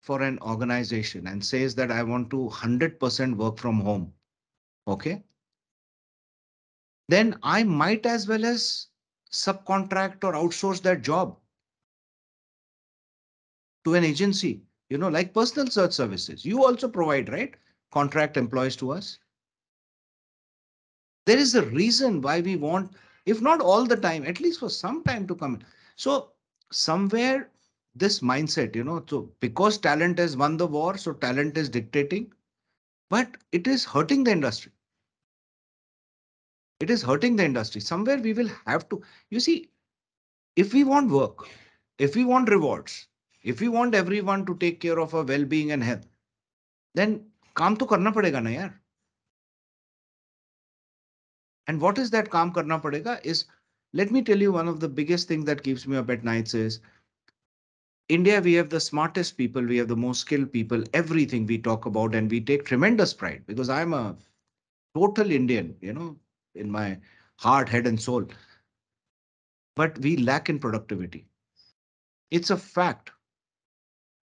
for an organization and says that I want to 100% work from home, okay, then I might as well as subcontract or outsource that job to an agency, you know, like personnel search services. You also provide, right? Contract employees to us. There is a reason why we want, if not all the time, at least for some time to come. So somewhere this mindset, you know, so because talent has won the war, so talent is dictating, but it is hurting the industry. It is hurting the industry. Somewhere we will have to, you see, if we want work, if we want rewards, if we want everyone to take care of our well-being and health, then काम तो करना पड़ेगा ना यार. And what is that काम करना पड़ेगा is, let me tell you one of the biggest things that keeps me up at nights is India, we have the smartest people, we have the most skilled people, everything we talk about, and we take tremendous pride because I'm a total Indian, you know, in my heart, head, and soul. But we lack in productivity. It's a fact.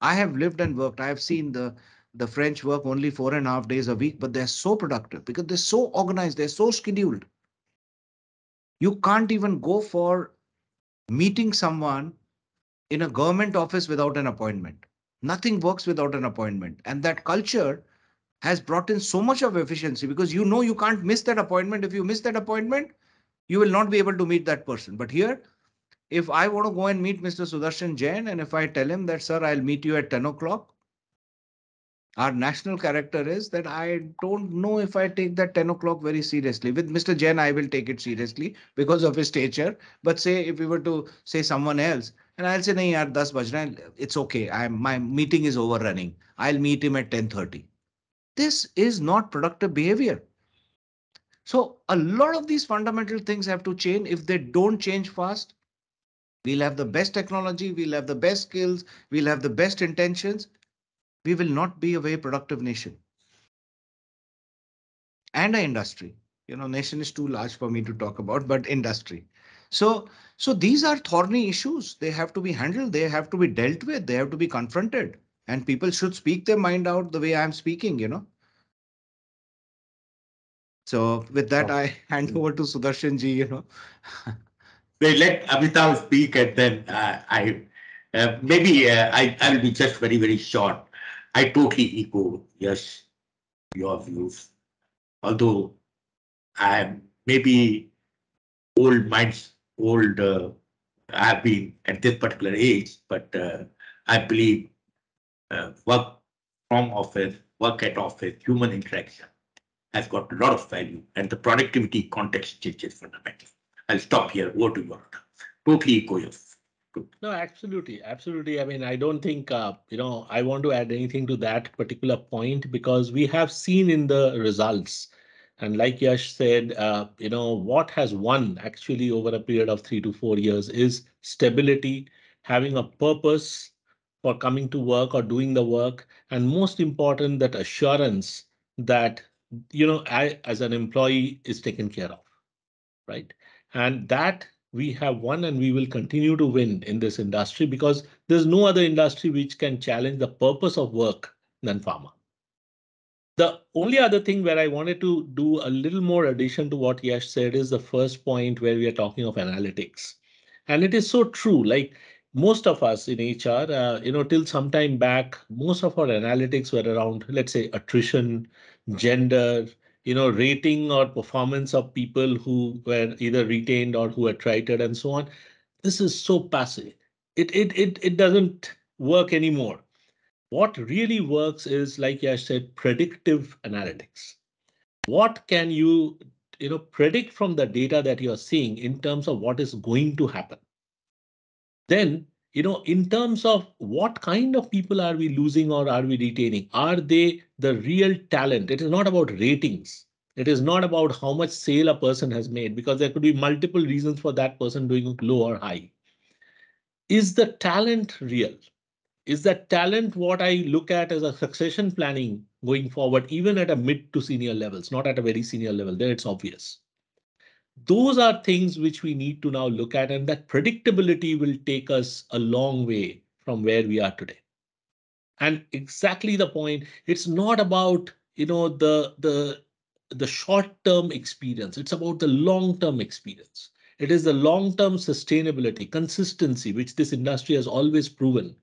I have lived and worked. I have seen the the French work only four and a half days a week, but they're so productive because they're so organized, they're so scheduled. You can't even go for meeting someone in a government office without an appointment. Nothing works without an appointment. And that culture has brought in so much of efficiency because you know you can't miss that appointment. If you miss that appointment, you will not be able to meet that person. But here, if I want to go and meet Mr. Sudarshan Jain, and if I tell him that, sir, I'll meet you at 10 o'clock, our national character is that I don't know if I take that 10 o'clock very seriously. With Mr. Jain, I will take it seriously because of his stature. But say if we were to say someone else, and I'll say, nahi yaar, 10 baj it's okay. I'm, my meeting is overrunning. I'll meet him at 10.30. This is not productive behavior. So a lot of these fundamental things have to change. If they don't change fast, we'll have the best technology, we'll have the best skills, we'll have the best intentions, we will not be a very productive nation. And an industry. You know, nation is too large for me to talk about, but industry. So, so these are thorny issues. They have to be handled. They have to be dealt with. They have to be confronted. And people should speak their mind out the way I'm speaking, you know. So with that, I hand over to Sudarshan ji, you know. They let Amitabh speak and then uh, I uh, maybe uh, I, I'll be just very, very short. I totally echo, yes, your views. Although I'm maybe old minds, old, uh, I've been at this particular age, but uh, I believe uh, work from office, work at office, human interaction has got a lot of value and the productivity context changes fundamentally. I'll stop here. Over to you. Totally echo. No, absolutely. Absolutely. I mean, I don't think, uh, you know, I want to add anything to that particular point because we have seen in the results. And like Yash said, uh, you know, what has won actually over a period of three to four years is stability, having a purpose for coming to work or doing the work. And most important, that assurance that, you know, I, as an employee is taken care of, right? And that we have won and we will continue to win in this industry because there's no other industry which can challenge the purpose of work than pharma. The only other thing where I wanted to do a little more addition to what Yash said is the first point where we are talking of analytics. And it is so true, like most of us in HR, uh, you know, till some time back, most of our analytics were around, let's say, attrition, gender, you know, rating or performance of people who were either retained or who tried and so on. This is so passive. It, it, it, it doesn't work anymore. What really works is, like I said, predictive analytics. What can you, you know, predict from the data that you're seeing in terms of what is going to happen? Then you know, in terms of what kind of people are we losing or are we retaining? Are they the real talent? It is not about ratings. It is not about how much sale a person has made because there could be multiple reasons for that person doing low or high. Is the talent real? Is that talent what I look at as a succession planning going forward, even at a mid to senior levels, not at a very senior level? There it's obvious those are things which we need to now look at and that predictability will take us a long way from where we are today. And exactly the point, it's not about you know the the the short-term experience, it's about the long-term experience. It is the long-term sustainability, consistency, which this industry has always proven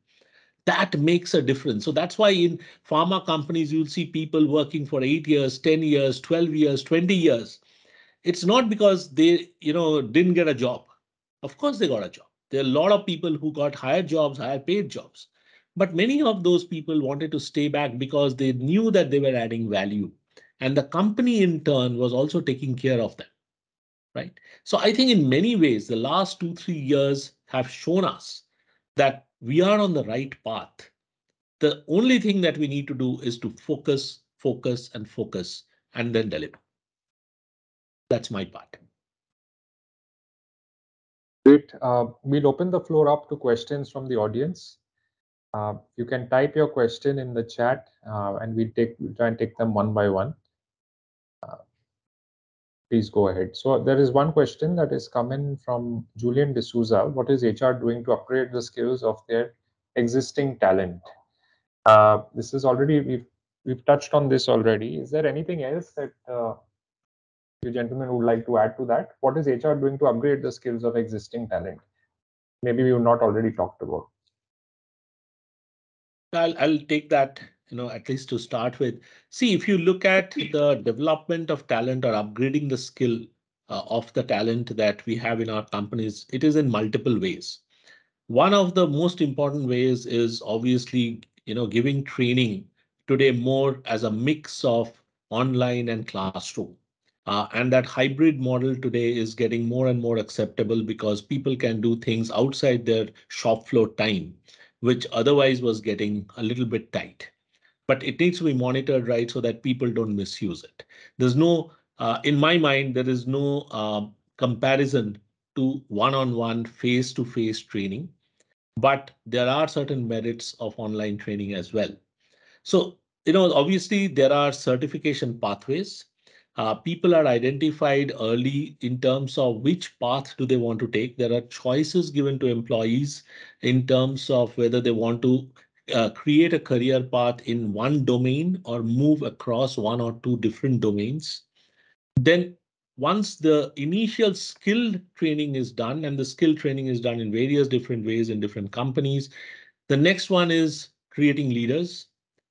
that makes a difference. So that's why in pharma companies, you'll see people working for eight years, 10 years, 12 years, 20 years. It's not because they, you know, didn't get a job. Of course, they got a job. There are a lot of people who got higher jobs, higher paid jobs. But many of those people wanted to stay back because they knew that they were adding value. And the company in turn was also taking care of them. Right. So I think in many ways, the last two, three years have shown us that we are on the right path. The only thing that we need to do is to focus, focus, and focus, and then deliver. That's my part. Great. Uh, we'll open the floor up to questions from the audience. Uh, you can type your question in the chat, uh, and we take we'll try and take them one by one. Uh, please go ahead. So there is one question that is coming from Julian D'Souza. What is HR doing to upgrade the skills of their existing talent? Uh, this is already we've we've touched on this already. Is there anything else that uh, you gentlemen would like to add to that? What is HR doing to upgrade the skills of existing talent? Maybe we've not already talked about. I'll, I'll take that you know, at least to start with. See, if you look at the development of talent or upgrading the skill uh, of the talent that we have in our companies, it is in multiple ways. One of the most important ways is obviously, you know, giving training today more as a mix of online and classroom. Uh, and that hybrid model today is getting more and more acceptable because people can do things outside their shop floor time, which otherwise was getting a little bit tight but it needs to be monitored right so that people don't misuse it. There's no, uh, in my mind, there is no uh, comparison to one-on-one face-to-face training, but there are certain merits of online training as well. So, you know, obviously there are certification pathways. Uh, people are identified early in terms of which path do they want to take. There are choices given to employees in terms of whether they want to uh, create a career path in one domain or move across one or two different domains. Then once the initial skill training is done and the skill training is done in various different ways in different companies, the next one is creating leaders.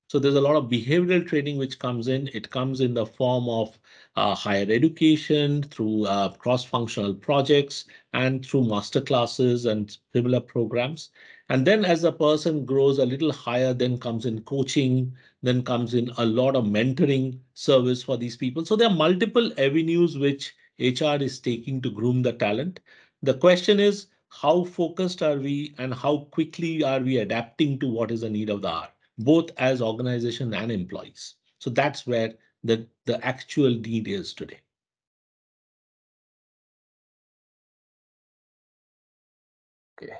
So there's a lot of behavioral training which comes in. It comes in the form of uh, higher education, through uh, cross-functional projects, and through master classes and similar programs. And then as a person grows a little higher, then comes in coaching, then comes in a lot of mentoring service for these people. So there are multiple avenues which HR is taking to groom the talent. The question is, how focused are we and how quickly are we adapting to what is the need of the hour, both as organization and employees. So that's where the, the actual need is today. Okay,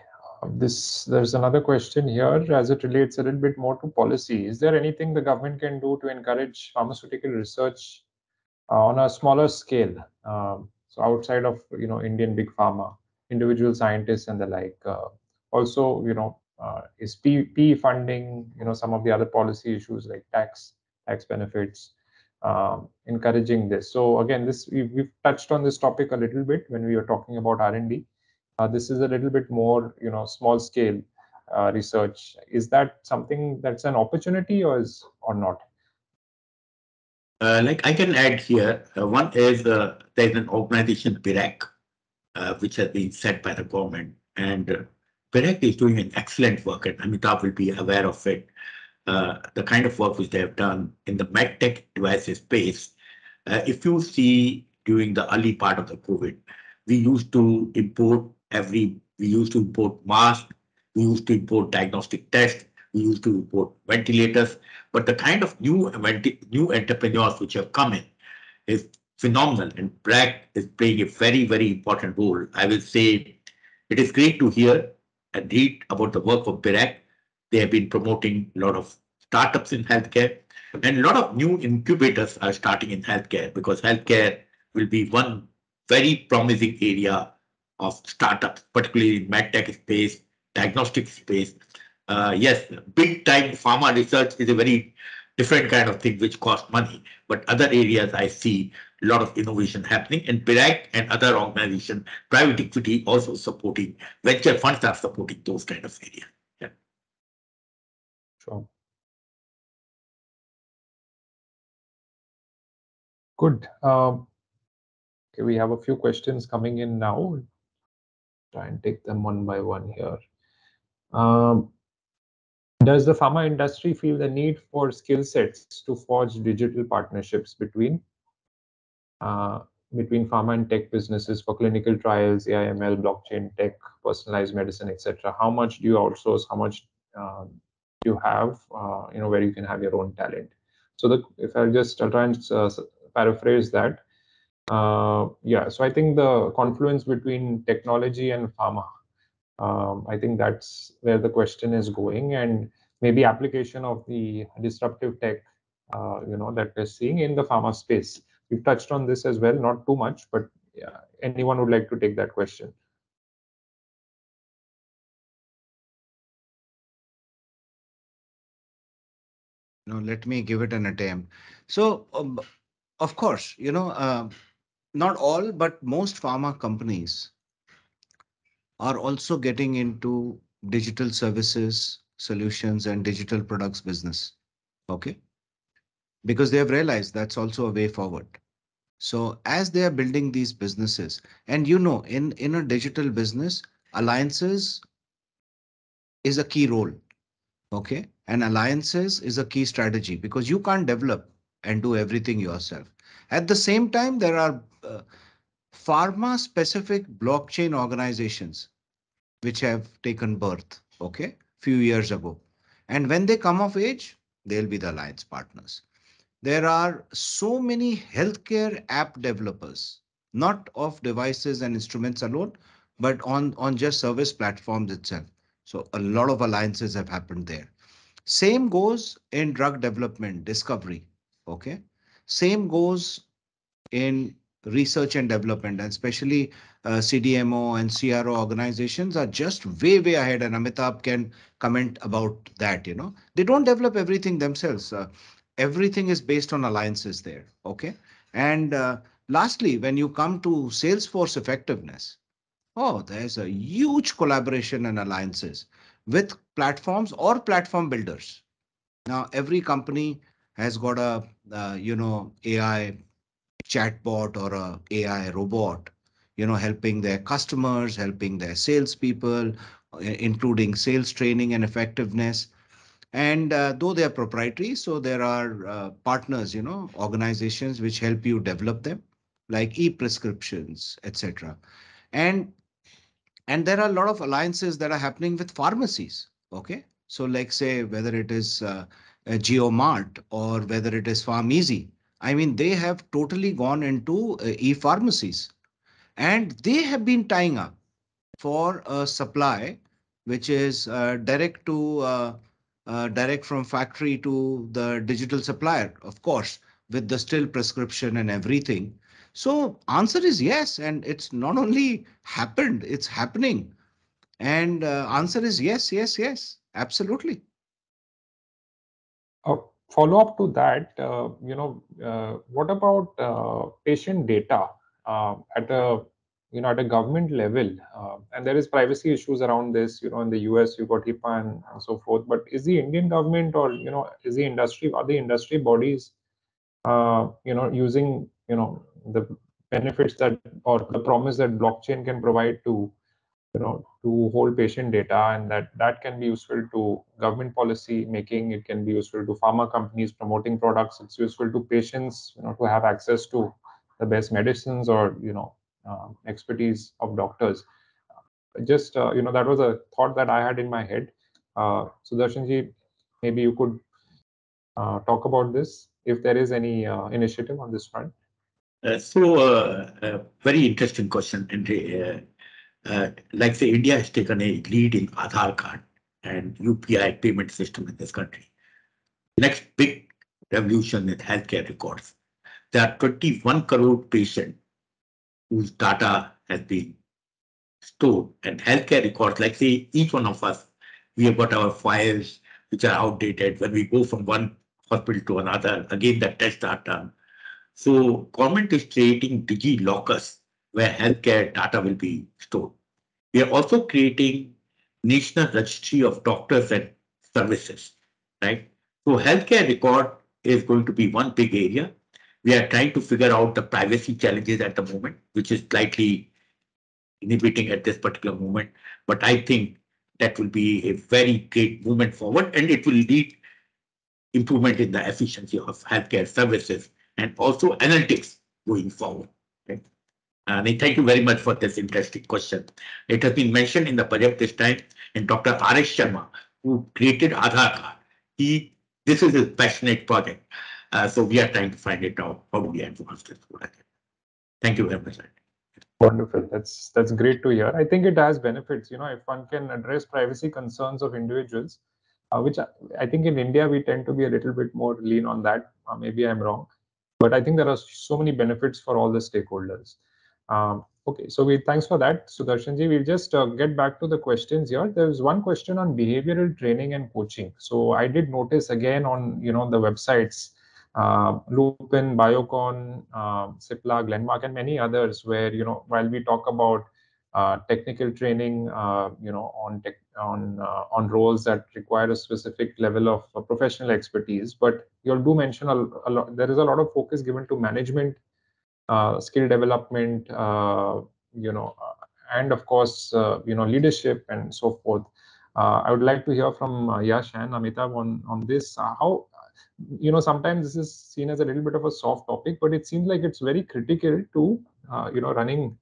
this there's another question here as it relates a little bit more to policy. Is there anything the government can do to encourage pharmaceutical research uh, on a smaller scale? Um, so outside of you know Indian big pharma, individual scientists and the like. Uh, also, you know, uh, is P, funding, you know, some of the other policy issues like tax tax benefits, um, encouraging this. So again, this we've, we've touched on this topic a little bit when we were talking about R and D. Uh, this is a little bit more, you know, small scale uh, research. Is that something that's an opportunity or is or not? Uh, like I can add here, uh, one is uh, there's an organization, BIRAC, uh, which has been set by the government. And uh, is doing an excellent work, and Amitabh will be aware of it. the kind of work which they have done in the medtech devices space. if you see during the early part of the COVID, we used to import every, we used to import masks, we used to import diagnostic tests, we used to import ventilators, but the kind of new new entrepreneurs which have come in is phenomenal, and BIRAC is playing a very, very important role. I will say it is great to hear and read about the work of BIRAC. They have been promoting a lot of startups in healthcare, and a lot of new incubators are starting in healthcare because healthcare will be one very promising area of startups, particularly in medtech space, diagnostic space. uh, yes, big time pharma research is a very different kind of thing which costs money. But other areas I see a lot of innovation happening and BIRAC and other organizations, private equity also supporting, venture funds are supporting those kind of areas. Yeah. Sure. Good. Um, okay, we have a few questions coming in now. Try and take them one by one here. Um, does the pharma industry feel the need for skill sets to forge digital partnerships between between pharma and tech businesses for clinical trials, AIML, blockchain, tech, personalized medicine, etc.? How much do you outsource? How much uh, do you have? Uh, you know where you can have your own talent. So the if I just I'll try and uh, paraphrase that. Uh, yeah, so I think the confluence between technology and pharma um, I think that's where the question is going, and maybe application of the disruptive tech, uh, you know, that we're seeing in the pharma space. We've touched on this as well, not too much, but yeah, anyone would like to take that question. No, let me give it an attempt. So, um, of course, you know, uh, not all, but most pharma companies are also getting into digital services, solutions, and digital products business. Okay. Because they have realized that's also a way forward. So as they are building these businesses, and you know, in, in a digital business, alliances is a key role. Okay. And alliances is a key strategy because you can't develop and do everything yourself. At the same time, there are uh, pharma specific blockchain organizations which have taken birth, okay, few years ago. And when they come of age, they'll be the alliance partners. There are so many healthcare app developers, not of devices and instruments alone, but on, on just service platforms itself. So a lot of alliances have happened there. Same goes in drug development, discovery. Okay. Same goes in research and development, and especially uh, CDMO and CRO organizations are just way, way ahead. And Amitabh can comment about that. You know, they don't develop everything themselves. Uh, everything is based on alliances there. Okay. And uh, lastly, when you come to Salesforce effectiveness, oh, there's a huge collaboration and alliances with platforms or platform builders. Now, every company has got a, uh, you know, AI chatbot or a AI robot, you know, helping their customers, helping their salespeople, uh, including sales training and effectiveness. And uh, though they are proprietary, so there are uh, partners, you know, organizations which help you develop them, like e-prescriptions, etc. And and there are a lot of alliances that are happening with pharmacies. Okay, so like say whether it is uh, JioMart or whether it is PharmEasy, I mean, they have totally gone into uh, e-pharmacies and they have been tying up for a supply which is uh, direct to uh, direct from factory to the digital supplier, of course, with the still prescription and everything. So answer is yes, and it's not only happened, it's happening. And uh, answer is yes, yes, yes, absolutely. Oh, follow up to that, uh, you know, uh, what about uh, patient data uh, at a you know at a government level? Uh, and there is privacy issues around this. You know, in the US, you've got HIPAA and, and, so forth. But is the Indian government or you know is the industry are the industry bodies uh, you know using you know the benefits that or the promise that blockchain can provide to you know to hold patient data and that that can be useful to government policy making it can be useful to pharma companies promoting products it's useful to patients you know to have access to the best medicines or you know uh, expertise of doctors just uh, you know that was a thought that i had in my head uh, sudarshanji maybe you could uh, talk about this if there is any uh, initiative on this front so very interesting question and uh, like say India has taken a lead in Aadhaar card and UPI payment system in this country. Next big revolution is healthcare records. There are 21 crore patients whose data has been stored and healthcare records, like say each one of us, We have got our files which are outdated. When we go from one hospital to another, again, the are done. So government is creating digi lockers where healthcare data will be stored. We are also creating national registry of doctors and services, right? So healthcare record is going to be one big area. We are trying to figure out the privacy challenges at the moment, which is slightly inhibiting at this particular moment. But I think that will be a very great movement forward and it will lead improvement in the efficiency of healthcare services and also analytics going forward. Okay. And thank you very much for this interesting question. It has been mentioned in the budget this time, and Dr. R.S. Sharma, who created Aadhaar he this is his passionate project. Uh, so we are trying to find it out. How do we advance this? Thank you very much. Wonderful. That's that's great to hear. I think it has benefits. You know, if one can address privacy concerns of individuals, uh, which I, I, think in India we tend to be a little bit more lean on that. Uh, maybe I'm wrong, but I think there are so many benefits for all the stakeholders. Um, okay, so we thanks for that, Sudarshanji. We'll just uh, get back to the questions here. There's one question on behavioral training and coaching. So I did notice again on you know the websites uh, Lupin, Biocon, uh, Cipla, Glenmark, and many others, where you know while we talk about uh, technical training, uh, you know, on tech, on uh, on roles that require a specific level of uh, professional expertise, but you do mention a, a, lot. There is a lot of focus given to management, skill development, you know, and of course, you know, leadership and so forth. I would like to hear from Yash and Amitabh on on this. how you know sometimes this is seen as a little bit of a soft topic but it seems like it's very critical to uh, you know running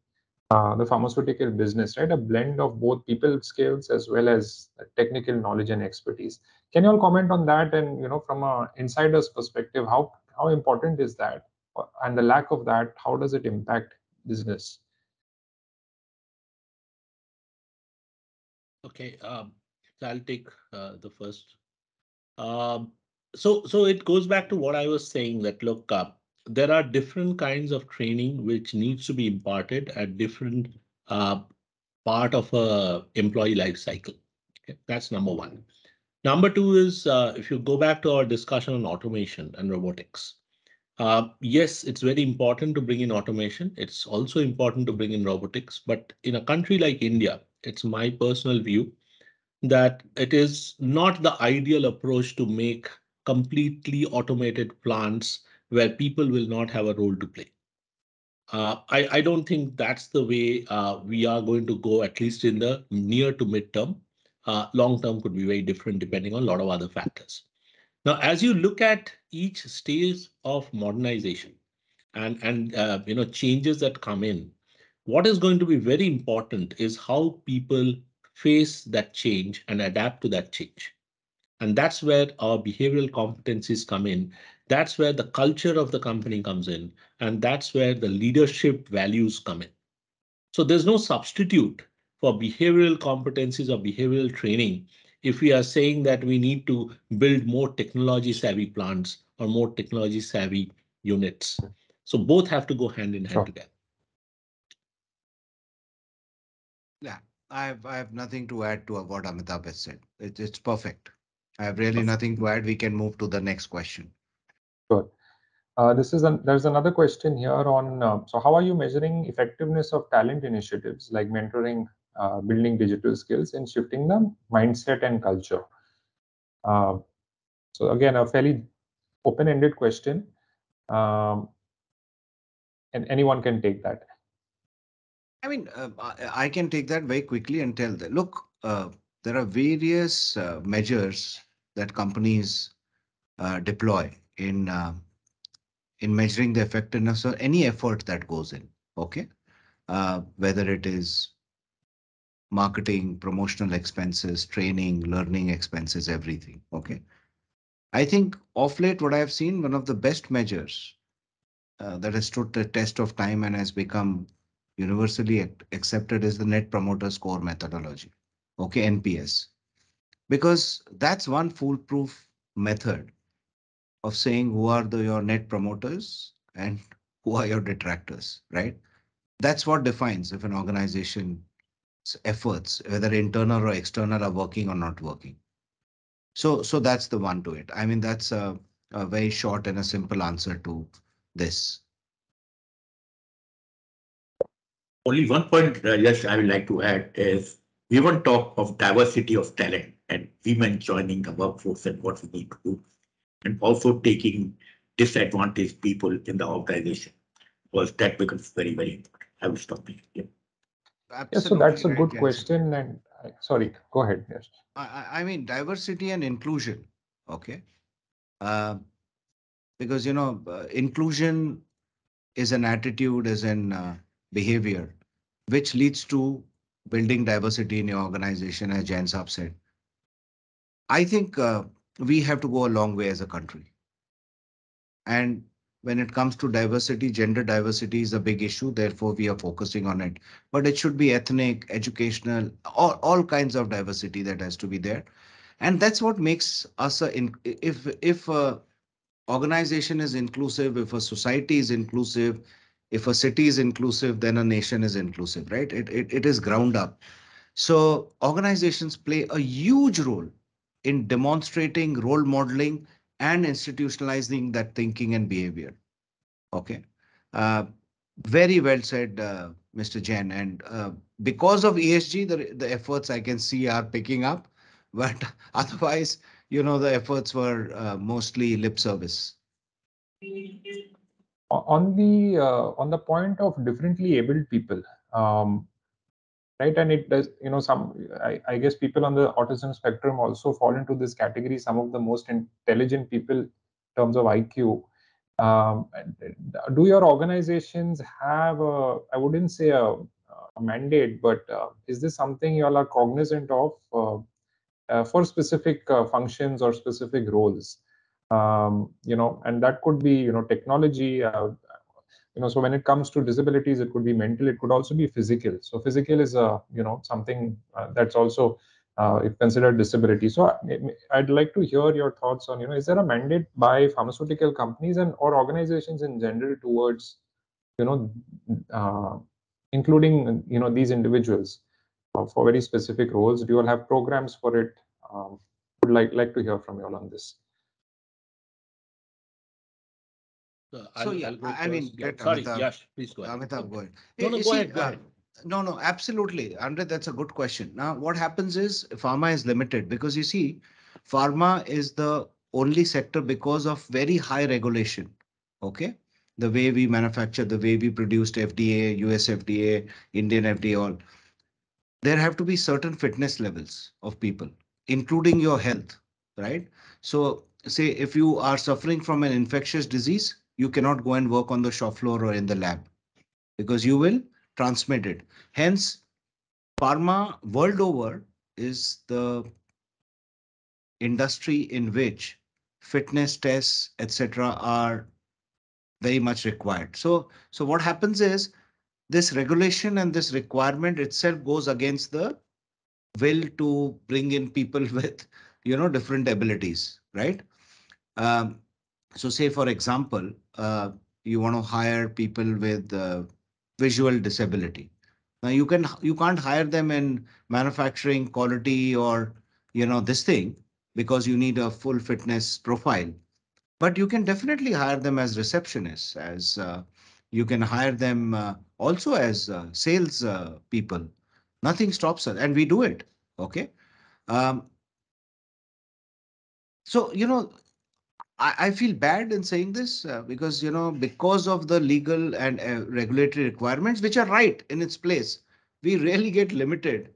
uh, the pharmaceutical business right? A blend of both people skills as well as technical knowledge and expertise. Can you all comment on that? And you know from an insider's perspective how how important is that? And the lack of that how does it impact business? Okay um, so i'll take uh, the first. Um, so so it goes back to what I was saying that look, uh, there are different kinds of training which needs to be imparted at different uh, part of a employee life cycle. Okay, that's number one. Number two is uh, if you go back to our discussion on automation and robotics. Uh, yes, it's very important to bring in automation. It's also important to bring in robotics. But in a country like India, it's my personal view that it is not the ideal approach to make completely automated plants where people will not have a role to play. Uh, I, I, don't think that's the way uh, we are going to go, at least in the near to midterm. Uh, long term could be very different depending on a lot of other factors. Now, as you look at each stage of modernization and, and uh, you know changes that come in, what is going to be very important is how people face that change and adapt to that change. And that's where our behavioral competencies come in. That's where the culture of the company comes in. And that's where the leadership values come in. So there's no substitute for behavioral competencies or behavioral training if we are saying that we need to build more technology savvy plants or more technology savvy units. So both have to go hand in hand sure. together. Yeah, I have, I have nothing to add to what Amitabh has said. It, it's perfect. I have really nothing to add. We can move to the next question. Sure. Uh, this is an, there's another question here on uh, so how are you measuring effectiveness of talent initiatives like mentoring, uh, building digital skills, and shifting the mindset and culture? Uh, so again, a fairly open-ended question, um, and anyone can take that. I mean, uh, I can take that very quickly and tell that look, uh, there are various measures that companies uh, deploy in uh, in measuring the effectiveness or any effort that goes in. Okay, uh, whether it is marketing, promotional expenses, training, learning expenses, everything. Okay, I think of late what I have seen one of the best measures uh, that has stood the test of time and has become universally accepted is the Net Promoter Score methodology. Okay, NPS because that's one foolproof method of saying who are the, your net promoters and who are your detractors, right? That's what defines if an organization's efforts, whether internal or external, are working or not working. So, so that's the one to it. I mean, that's a, a very short and a simple answer to this. Only one point, uh, yes, I would like to add is we won't talk of diversity of talent and women joining the workforce and what we need to do, and also taking disadvantaged people in the organization, because that becomes very, very important. I will stop here. Yeah. Yeah, so that's a right, good Jensen. question. And uh, sorry, go ahead. Yes. I, I- I mean, diversity and inclusion, okay? Uh, because, you know, uh, inclusion is an attitude, is an uh, behavior, which leads to building diversity in your organization, as Jain Saab said. I think uh, we have to go a long way as a country. And when it comes to diversity, gender diversity is a big issue, therefore we are focusing on it. But it should be ethnic, educational, all, all kinds of diversity that has to be there. And that's what makes us a, if, if a organization is inclusive, if a society is inclusive, if a city is inclusive, then a nation is inclusive, right? It, it, it is ground up. So organizations play a huge role in demonstrating role modeling and institutionalizing that thinking and behavior. Okay. Uh, very well said, uh, Mr. Jain. And uh, because of ESG, the, the efforts I can see are picking up. But otherwise, you know, the efforts were uh, mostly lip service. On the uh, on the point of differently abled people, um, right? And it does, you know, some I, I guess people on the autism spectrum also fall into this category. Some of the most intelligent people in terms of IQ. Um, do your organizations have a, I wouldn't say a, a mandate, but uh, is this something you all are cognizant of uh, uh, for specific uh, functions or specific roles? Um, you know, and that could be, you know, technology, uh, you know, so when it comes to disabilities, it could be mental, it could also be physical. So physical is, a, you know, something uh, that's also uh, considered disability. So I- I'd like to hear your thoughts on, you know, is there a mandate by pharmaceutical companies and or organizations in general towards, you know, uh, including, you know, these individuals uh, for very specific roles? Do you all have programs for it? Um, would like like to hear from you all on this. So, I'll- yeah, I'll I- mean. Yeah, let Sorry, Amitabh- Yash, please go ahead. Amitabh, go ahead. No, no, go see, ahead, go uh, ahead. No, no, absolutely. Andre, that's a good question. Now, what happens is pharma is limited because you see, pharma is the only sector because of very high regulation. Okay. The way we manufacture, the way we produced FDA, US FDA, Indian FDA, all. There have to be certain fitness levels of people, including your health, right? So say if you are suffering from an infectious disease, you cannot go and work on the shop floor or in the lab because you will transmit it. Hence, pharma world over is the industry in which fitness tests, etc., are very much required. So, so what happens is this regulation and this requirement itself goes against the will to bring in people with, you know, different abilities, right? Um, so say, for example, uh, you want to hire people with uh, visual disability. Now you can you can't hire them in manufacturing quality or you know this thing because you need a full fitness profile. But you can definitely hire them as receptionists, as uh, you can hire them uh, also as uh, sales uh, people. Nothing stops us, and we do it. Okay. Um, so you know, I, I feel bad in saying this uh, because you know because of the legal and uh, regulatory requirements, which are right in its place, we really get limited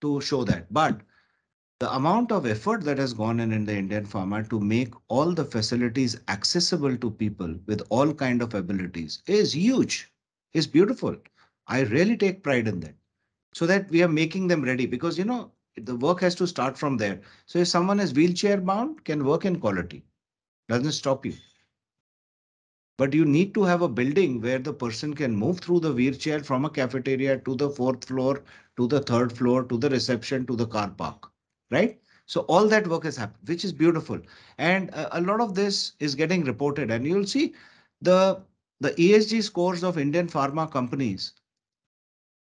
to show that. But the amount of effort that has gone in in the Indian pharma to make all the facilities accessible to people with all kind of abilities is huge, is beautiful. I really take pride in that. So that we are making them ready because you know the work has to start from there. So if someone is wheelchair bound, can work in quality, doesn't stop you. But you need to have a building where the person can move through the wheelchair from a cafeteria to the fourth floor, to the third floor, to the reception, to the car park right? So all that work has happened, which is beautiful. And a, a lot of this is getting reported and you'll see the, the ESG scores of Indian pharma companies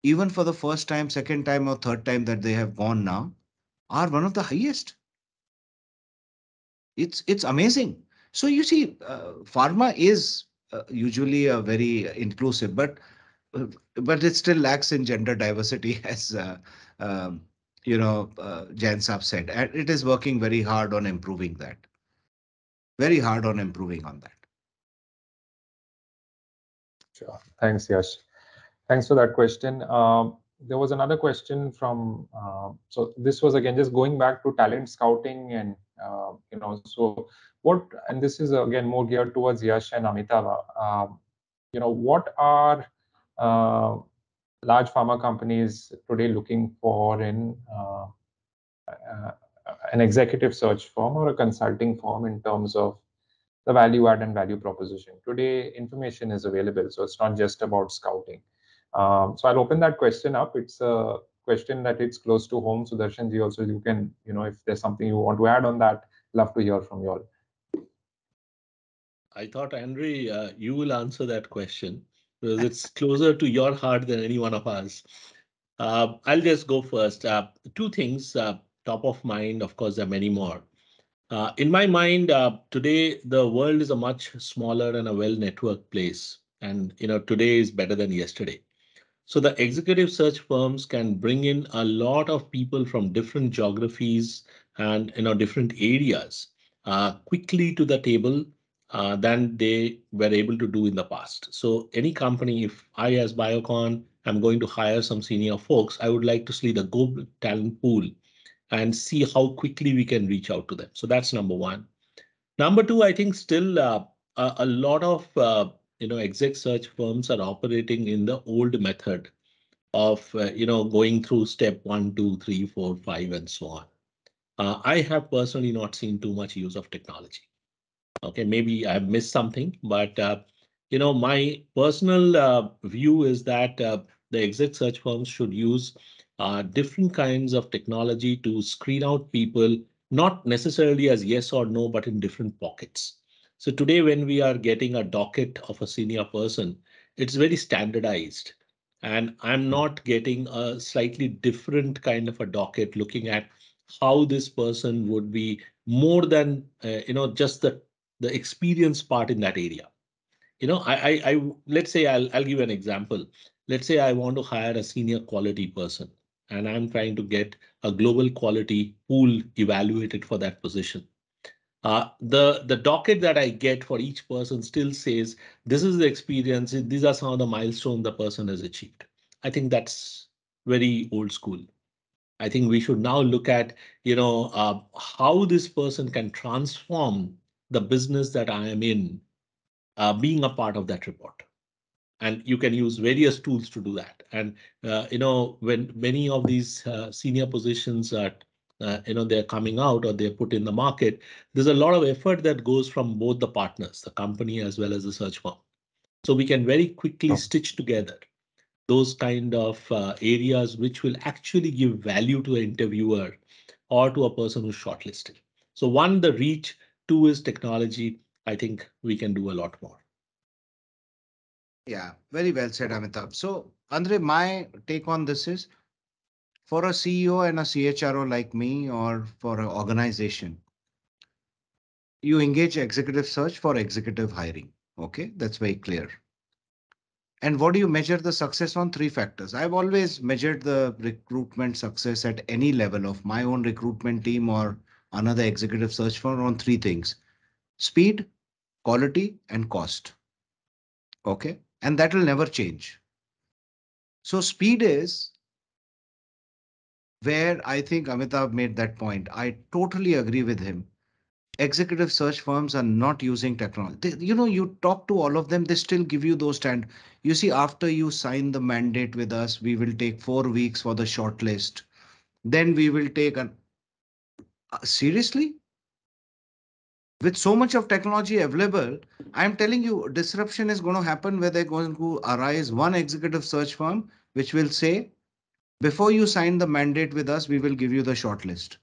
even for the first time, second time, or third time that they have gone now, are one of the highest. It's it's amazing. So you see, uh, pharma is uh, usually a very inclusive, but uh, but it still lacks in gender diversity, as um, you know, uh, Jain said, and it is working very hard on improving that. Very hard on improving on that. Sure. Thanks, Yash. Thanks for that question. Um, there was another question from, uh, so this was again just going back to talent scouting and, uh, you know, so what, and this is again more geared towards Yash and Amitabh. Um, you know, what are uh, large pharma companies today looking for in uh, uh, an executive search firm or a consulting firm in terms of the value add and value proposition. Today, information is available, so it's not just about scouting. Um, so I'll open that question up. It's a question that it's close to home. So Darshanji, also you can, you know, if there's something you want to add on that, love to hear from you all. I thought, Andre, uh, you will answer that question because it's closer to your heart than any one of us. Uh, I'll just go first. Uh, two things uh, top of mind, of course, there are many more. Uh, in my mind, uh, today the world is a much smaller and a well-networked place, and you know today is better than yesterday. So the executive search firms can bring in a lot of people from different geographies and you know different areas uh, quickly to the table uh, than they were able to do in the past. So any company, if I as Biocon am going to hire some senior folks, I would like to see the global talent pool and see how quickly we can reach out to them. So that's number one. Number two, I think still uh, a, a, lot of uh, you know exec search firms are operating in the old method of uh, you know going through step one, two, three, four, five, and so on. Uh, I have personally not seen too much use of technology. Okay, maybe I've missed something, but uh, you know my personal uh, view is that the exec search firms should use uh, different kinds of technology to screen out people, not necessarily as yes or no, but in different pockets. So today, when we are getting a docket of a senior person, it's very standardized. And I'm not getting a slightly different kind of a docket looking at how this person would be more than, uh, you know, just the, the experience part in that area. You know, I, I, I let's say I'll, I'll give an example. Let's say I want to hire a senior quality person and I'm trying to get a global quality pool evaluated for that position. Uh, the, the docket that I get for each person still says, this is the experience, these are some of the milestones the person has achieved. I think that's very old school. I think we should now look at, you know, uh, how this person can transform the business that I am in, uh, being a part of that report and you can use various tools to do that. And uh, you know, when many of these uh, senior positions are, uh, you know, they're coming out or they're put in the market, there's a lot of effort that goes from both the partners, the company as well as the search firm. So we can very quickly oh. stitch together those kind of uh, areas which will actually give value to an interviewer or to a person who's shortlisted. So one, the reach, two is technology. I think we can do a lot more. Yeah, very well said, Amitabh. So, Andre, my take on this is for a CEO and a CHRO like me, or for an organization, you engage executive search for executive hiring. Okay, that's very clear. And what do you measure the success on? Three factors. I've always measured the recruitment success at any level of my own recruitment team or another executive search firm on three things speed, quality, and cost. Okay and that will never change. So speed is where I think Amitabh made that point. I totally agree with him. Executive search firms are not using technology. They, you know, you talk to all of them, they still give you those stand. You see, after you sign the mandate with us, we will take four weeks for the shortlist. Then we will take an. Uh, seriously? with so much of technology available, I'm telling you, disruption is going to happen where they're going to arise one executive search firm, which will say, before you sign the mandate with us, we will give you the shortlist.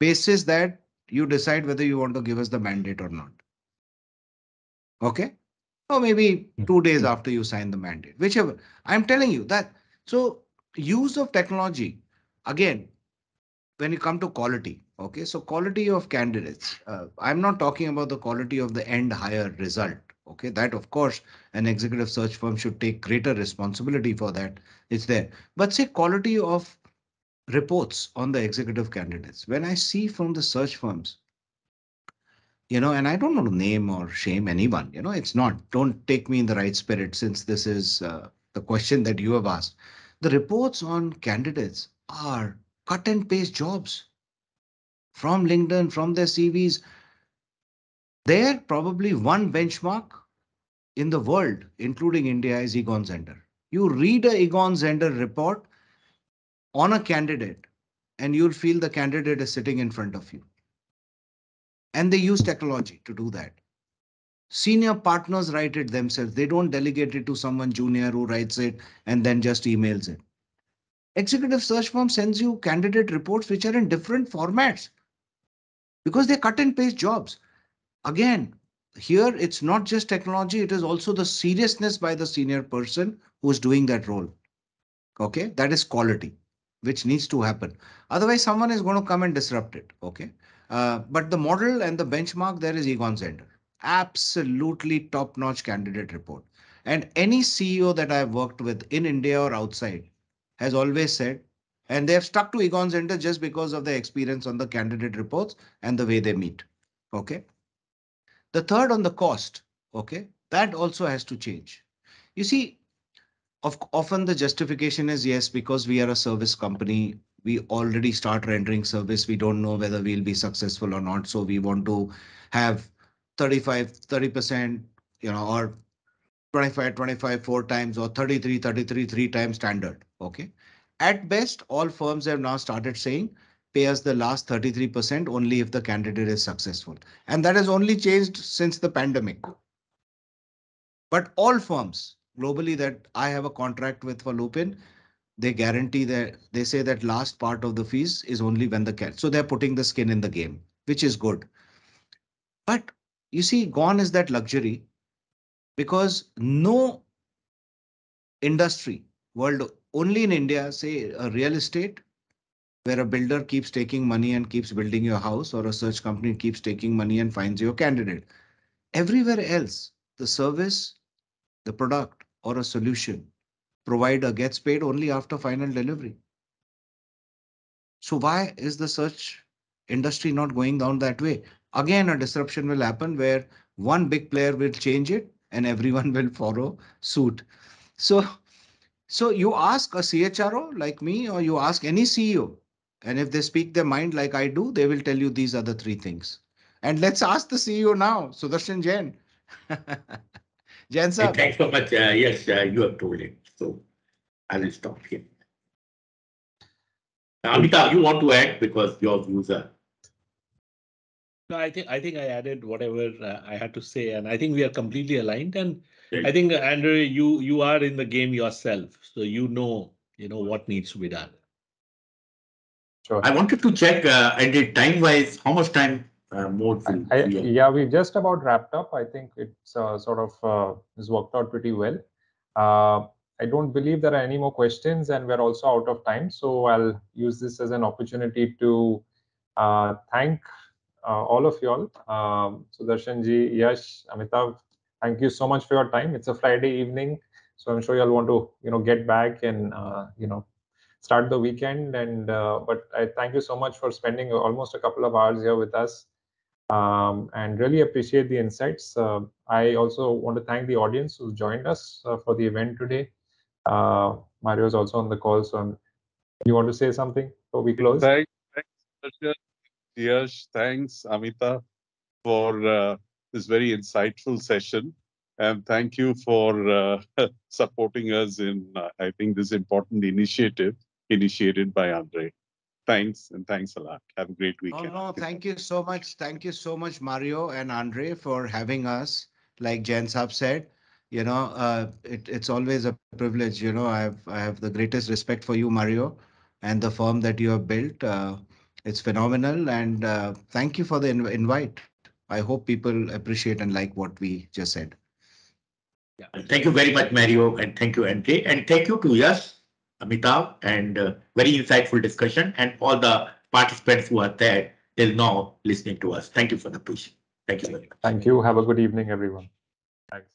Basis that you decide whether you want to give us the mandate or not. Okay. or maybe Hmm. two days after you sign the mandate, whichever. I'm telling you that. So use of technology, again, when you come to quality, okay, so quality of candidates, uh, I'm not talking about the quality of the end hire result. Okay, that of course, an executive search firm should take greater responsibility for that. It's there. But say quality of reports on the executive candidates. When I see from the search firms, you know, and I don't want to name or shame anyone, you know, it's not, don't take me in the right spirit since this is uh, the question that you have asked. The reports on candidates are cut and paste jobs from LinkedIn, from their CVs. There, probably one benchmark in the world, including India, is Egon Zehnder. You read a Egon Zehnder report on a candidate, and you'll feel the candidate is sitting in front of you. And they use technology to do that. Senior partners write it themselves. They don't delegate it to someone junior who writes it and then just emails it. Executive search firm sends you candidate reports which are in different formats because they cut and paste jobs. Again, here it's not just technology, it is also the seriousness by the senior person who's doing that role. Okay, that is quality, which needs to happen. Otherwise, someone is going to come and disrupt it. Okay, uh, but the model and the benchmark there is Egon Zehnder. Absolutely top notch candidate report. And any CEO that I've worked with in India or outside has always said, and they have stuck to Egon Zehnder just because of their experience on the candidate reports and the way they meet. Okay. The third on the cost. Okay. That also has to change. You see, of, often the justification is yes, because we are a service company, we already start rendering service. We don't know whether we'll be successful or not. So we want to have 35, 30%, you know, or 25, 25, four times or 33, 33, three times standard. Okay. At best, all firms have now started saying pay us the last 33% only if the candidate is successful. And that has only changed since the pandemic. But all firms globally that I have a contract with for Lupin, they guarantee that they say that last part of the fees is only when the cat. So they're putting the skin in the game, which is good. But you see, gone is that luxury because no industry world only in India, say real estate, where a builder keeps taking money and keeps building your house, or a search company keeps taking money and finds your candidate. Everywhere else, the service, the product, or a solution provider gets paid only after final delivery. So why is the search industry not going down that way? Again, a disruption will happen where one big player will change it and everyone will follow suit. So, so you ask a CHRO like me, or you ask any CEO, and if they speak their mind like I do, they will tell you these are the three things. And let's ask the CEO now, Sudarshan Jain. Jain sir. Thanks so much. Uh, yes, uh, you have told it. So I will stop here. Amitabh, you want to add because your views are. No, I think I think I added whatever uh, I had to say, and I think we are completely aligned. And I think Andre, you you are in the game yourself, so you know you know what needs to be done. Sure. I wanted to check, uh, and it time wise, how much time uh, more will I, yeah, we just about wrapped up. I think it's uh, sort of uh, has worked out pretty well. Uh, I don't believe there are any more questions, and we're also out of time. So I'll use this as an opportunity to uh, thank uh, all of y'all. Um, Sudarshan ji, Yash, Amitav, thank you so much for your time. It's a Friday evening, so I'm sure you'll want to you know get back and uh, you know start the weekend. And uh, but I thank you so much for spending almost a couple of hours here with us um, and really appreciate the insights. Uh, I also want to thank the audience who joined us uh, for the event today. Uh, Mario is also on the call, so I'm, you want to say something before we close? Thanks, thanks, thanks, Amita, for uh, this very insightful session. And thank you for uh, supporting us in, uh, I think, this important initiative initiated by Andre. Thanks, and thanks a lot. Have a great No, weekend. no, thank you so much. Thank you so much, Mario and Andre, for having us. Like Jain Saab said, you know, uh, it, it's always a privilege. You know, I have I have the greatest respect for you, Mario, and the firm that you have built. Uh, it's phenomenal, and uh, thank you for the inv- invite. I hope people appreciate and like what we just said. Yeah. Thank you very much, Mario, and thank you, Andre, and thank you to Yash, Amitav, and uh, very insightful discussion, and all the participants who are there till now listening to us. Thank you for the push. Thank you very much. Thank you. Have a good evening, everyone. Thanks.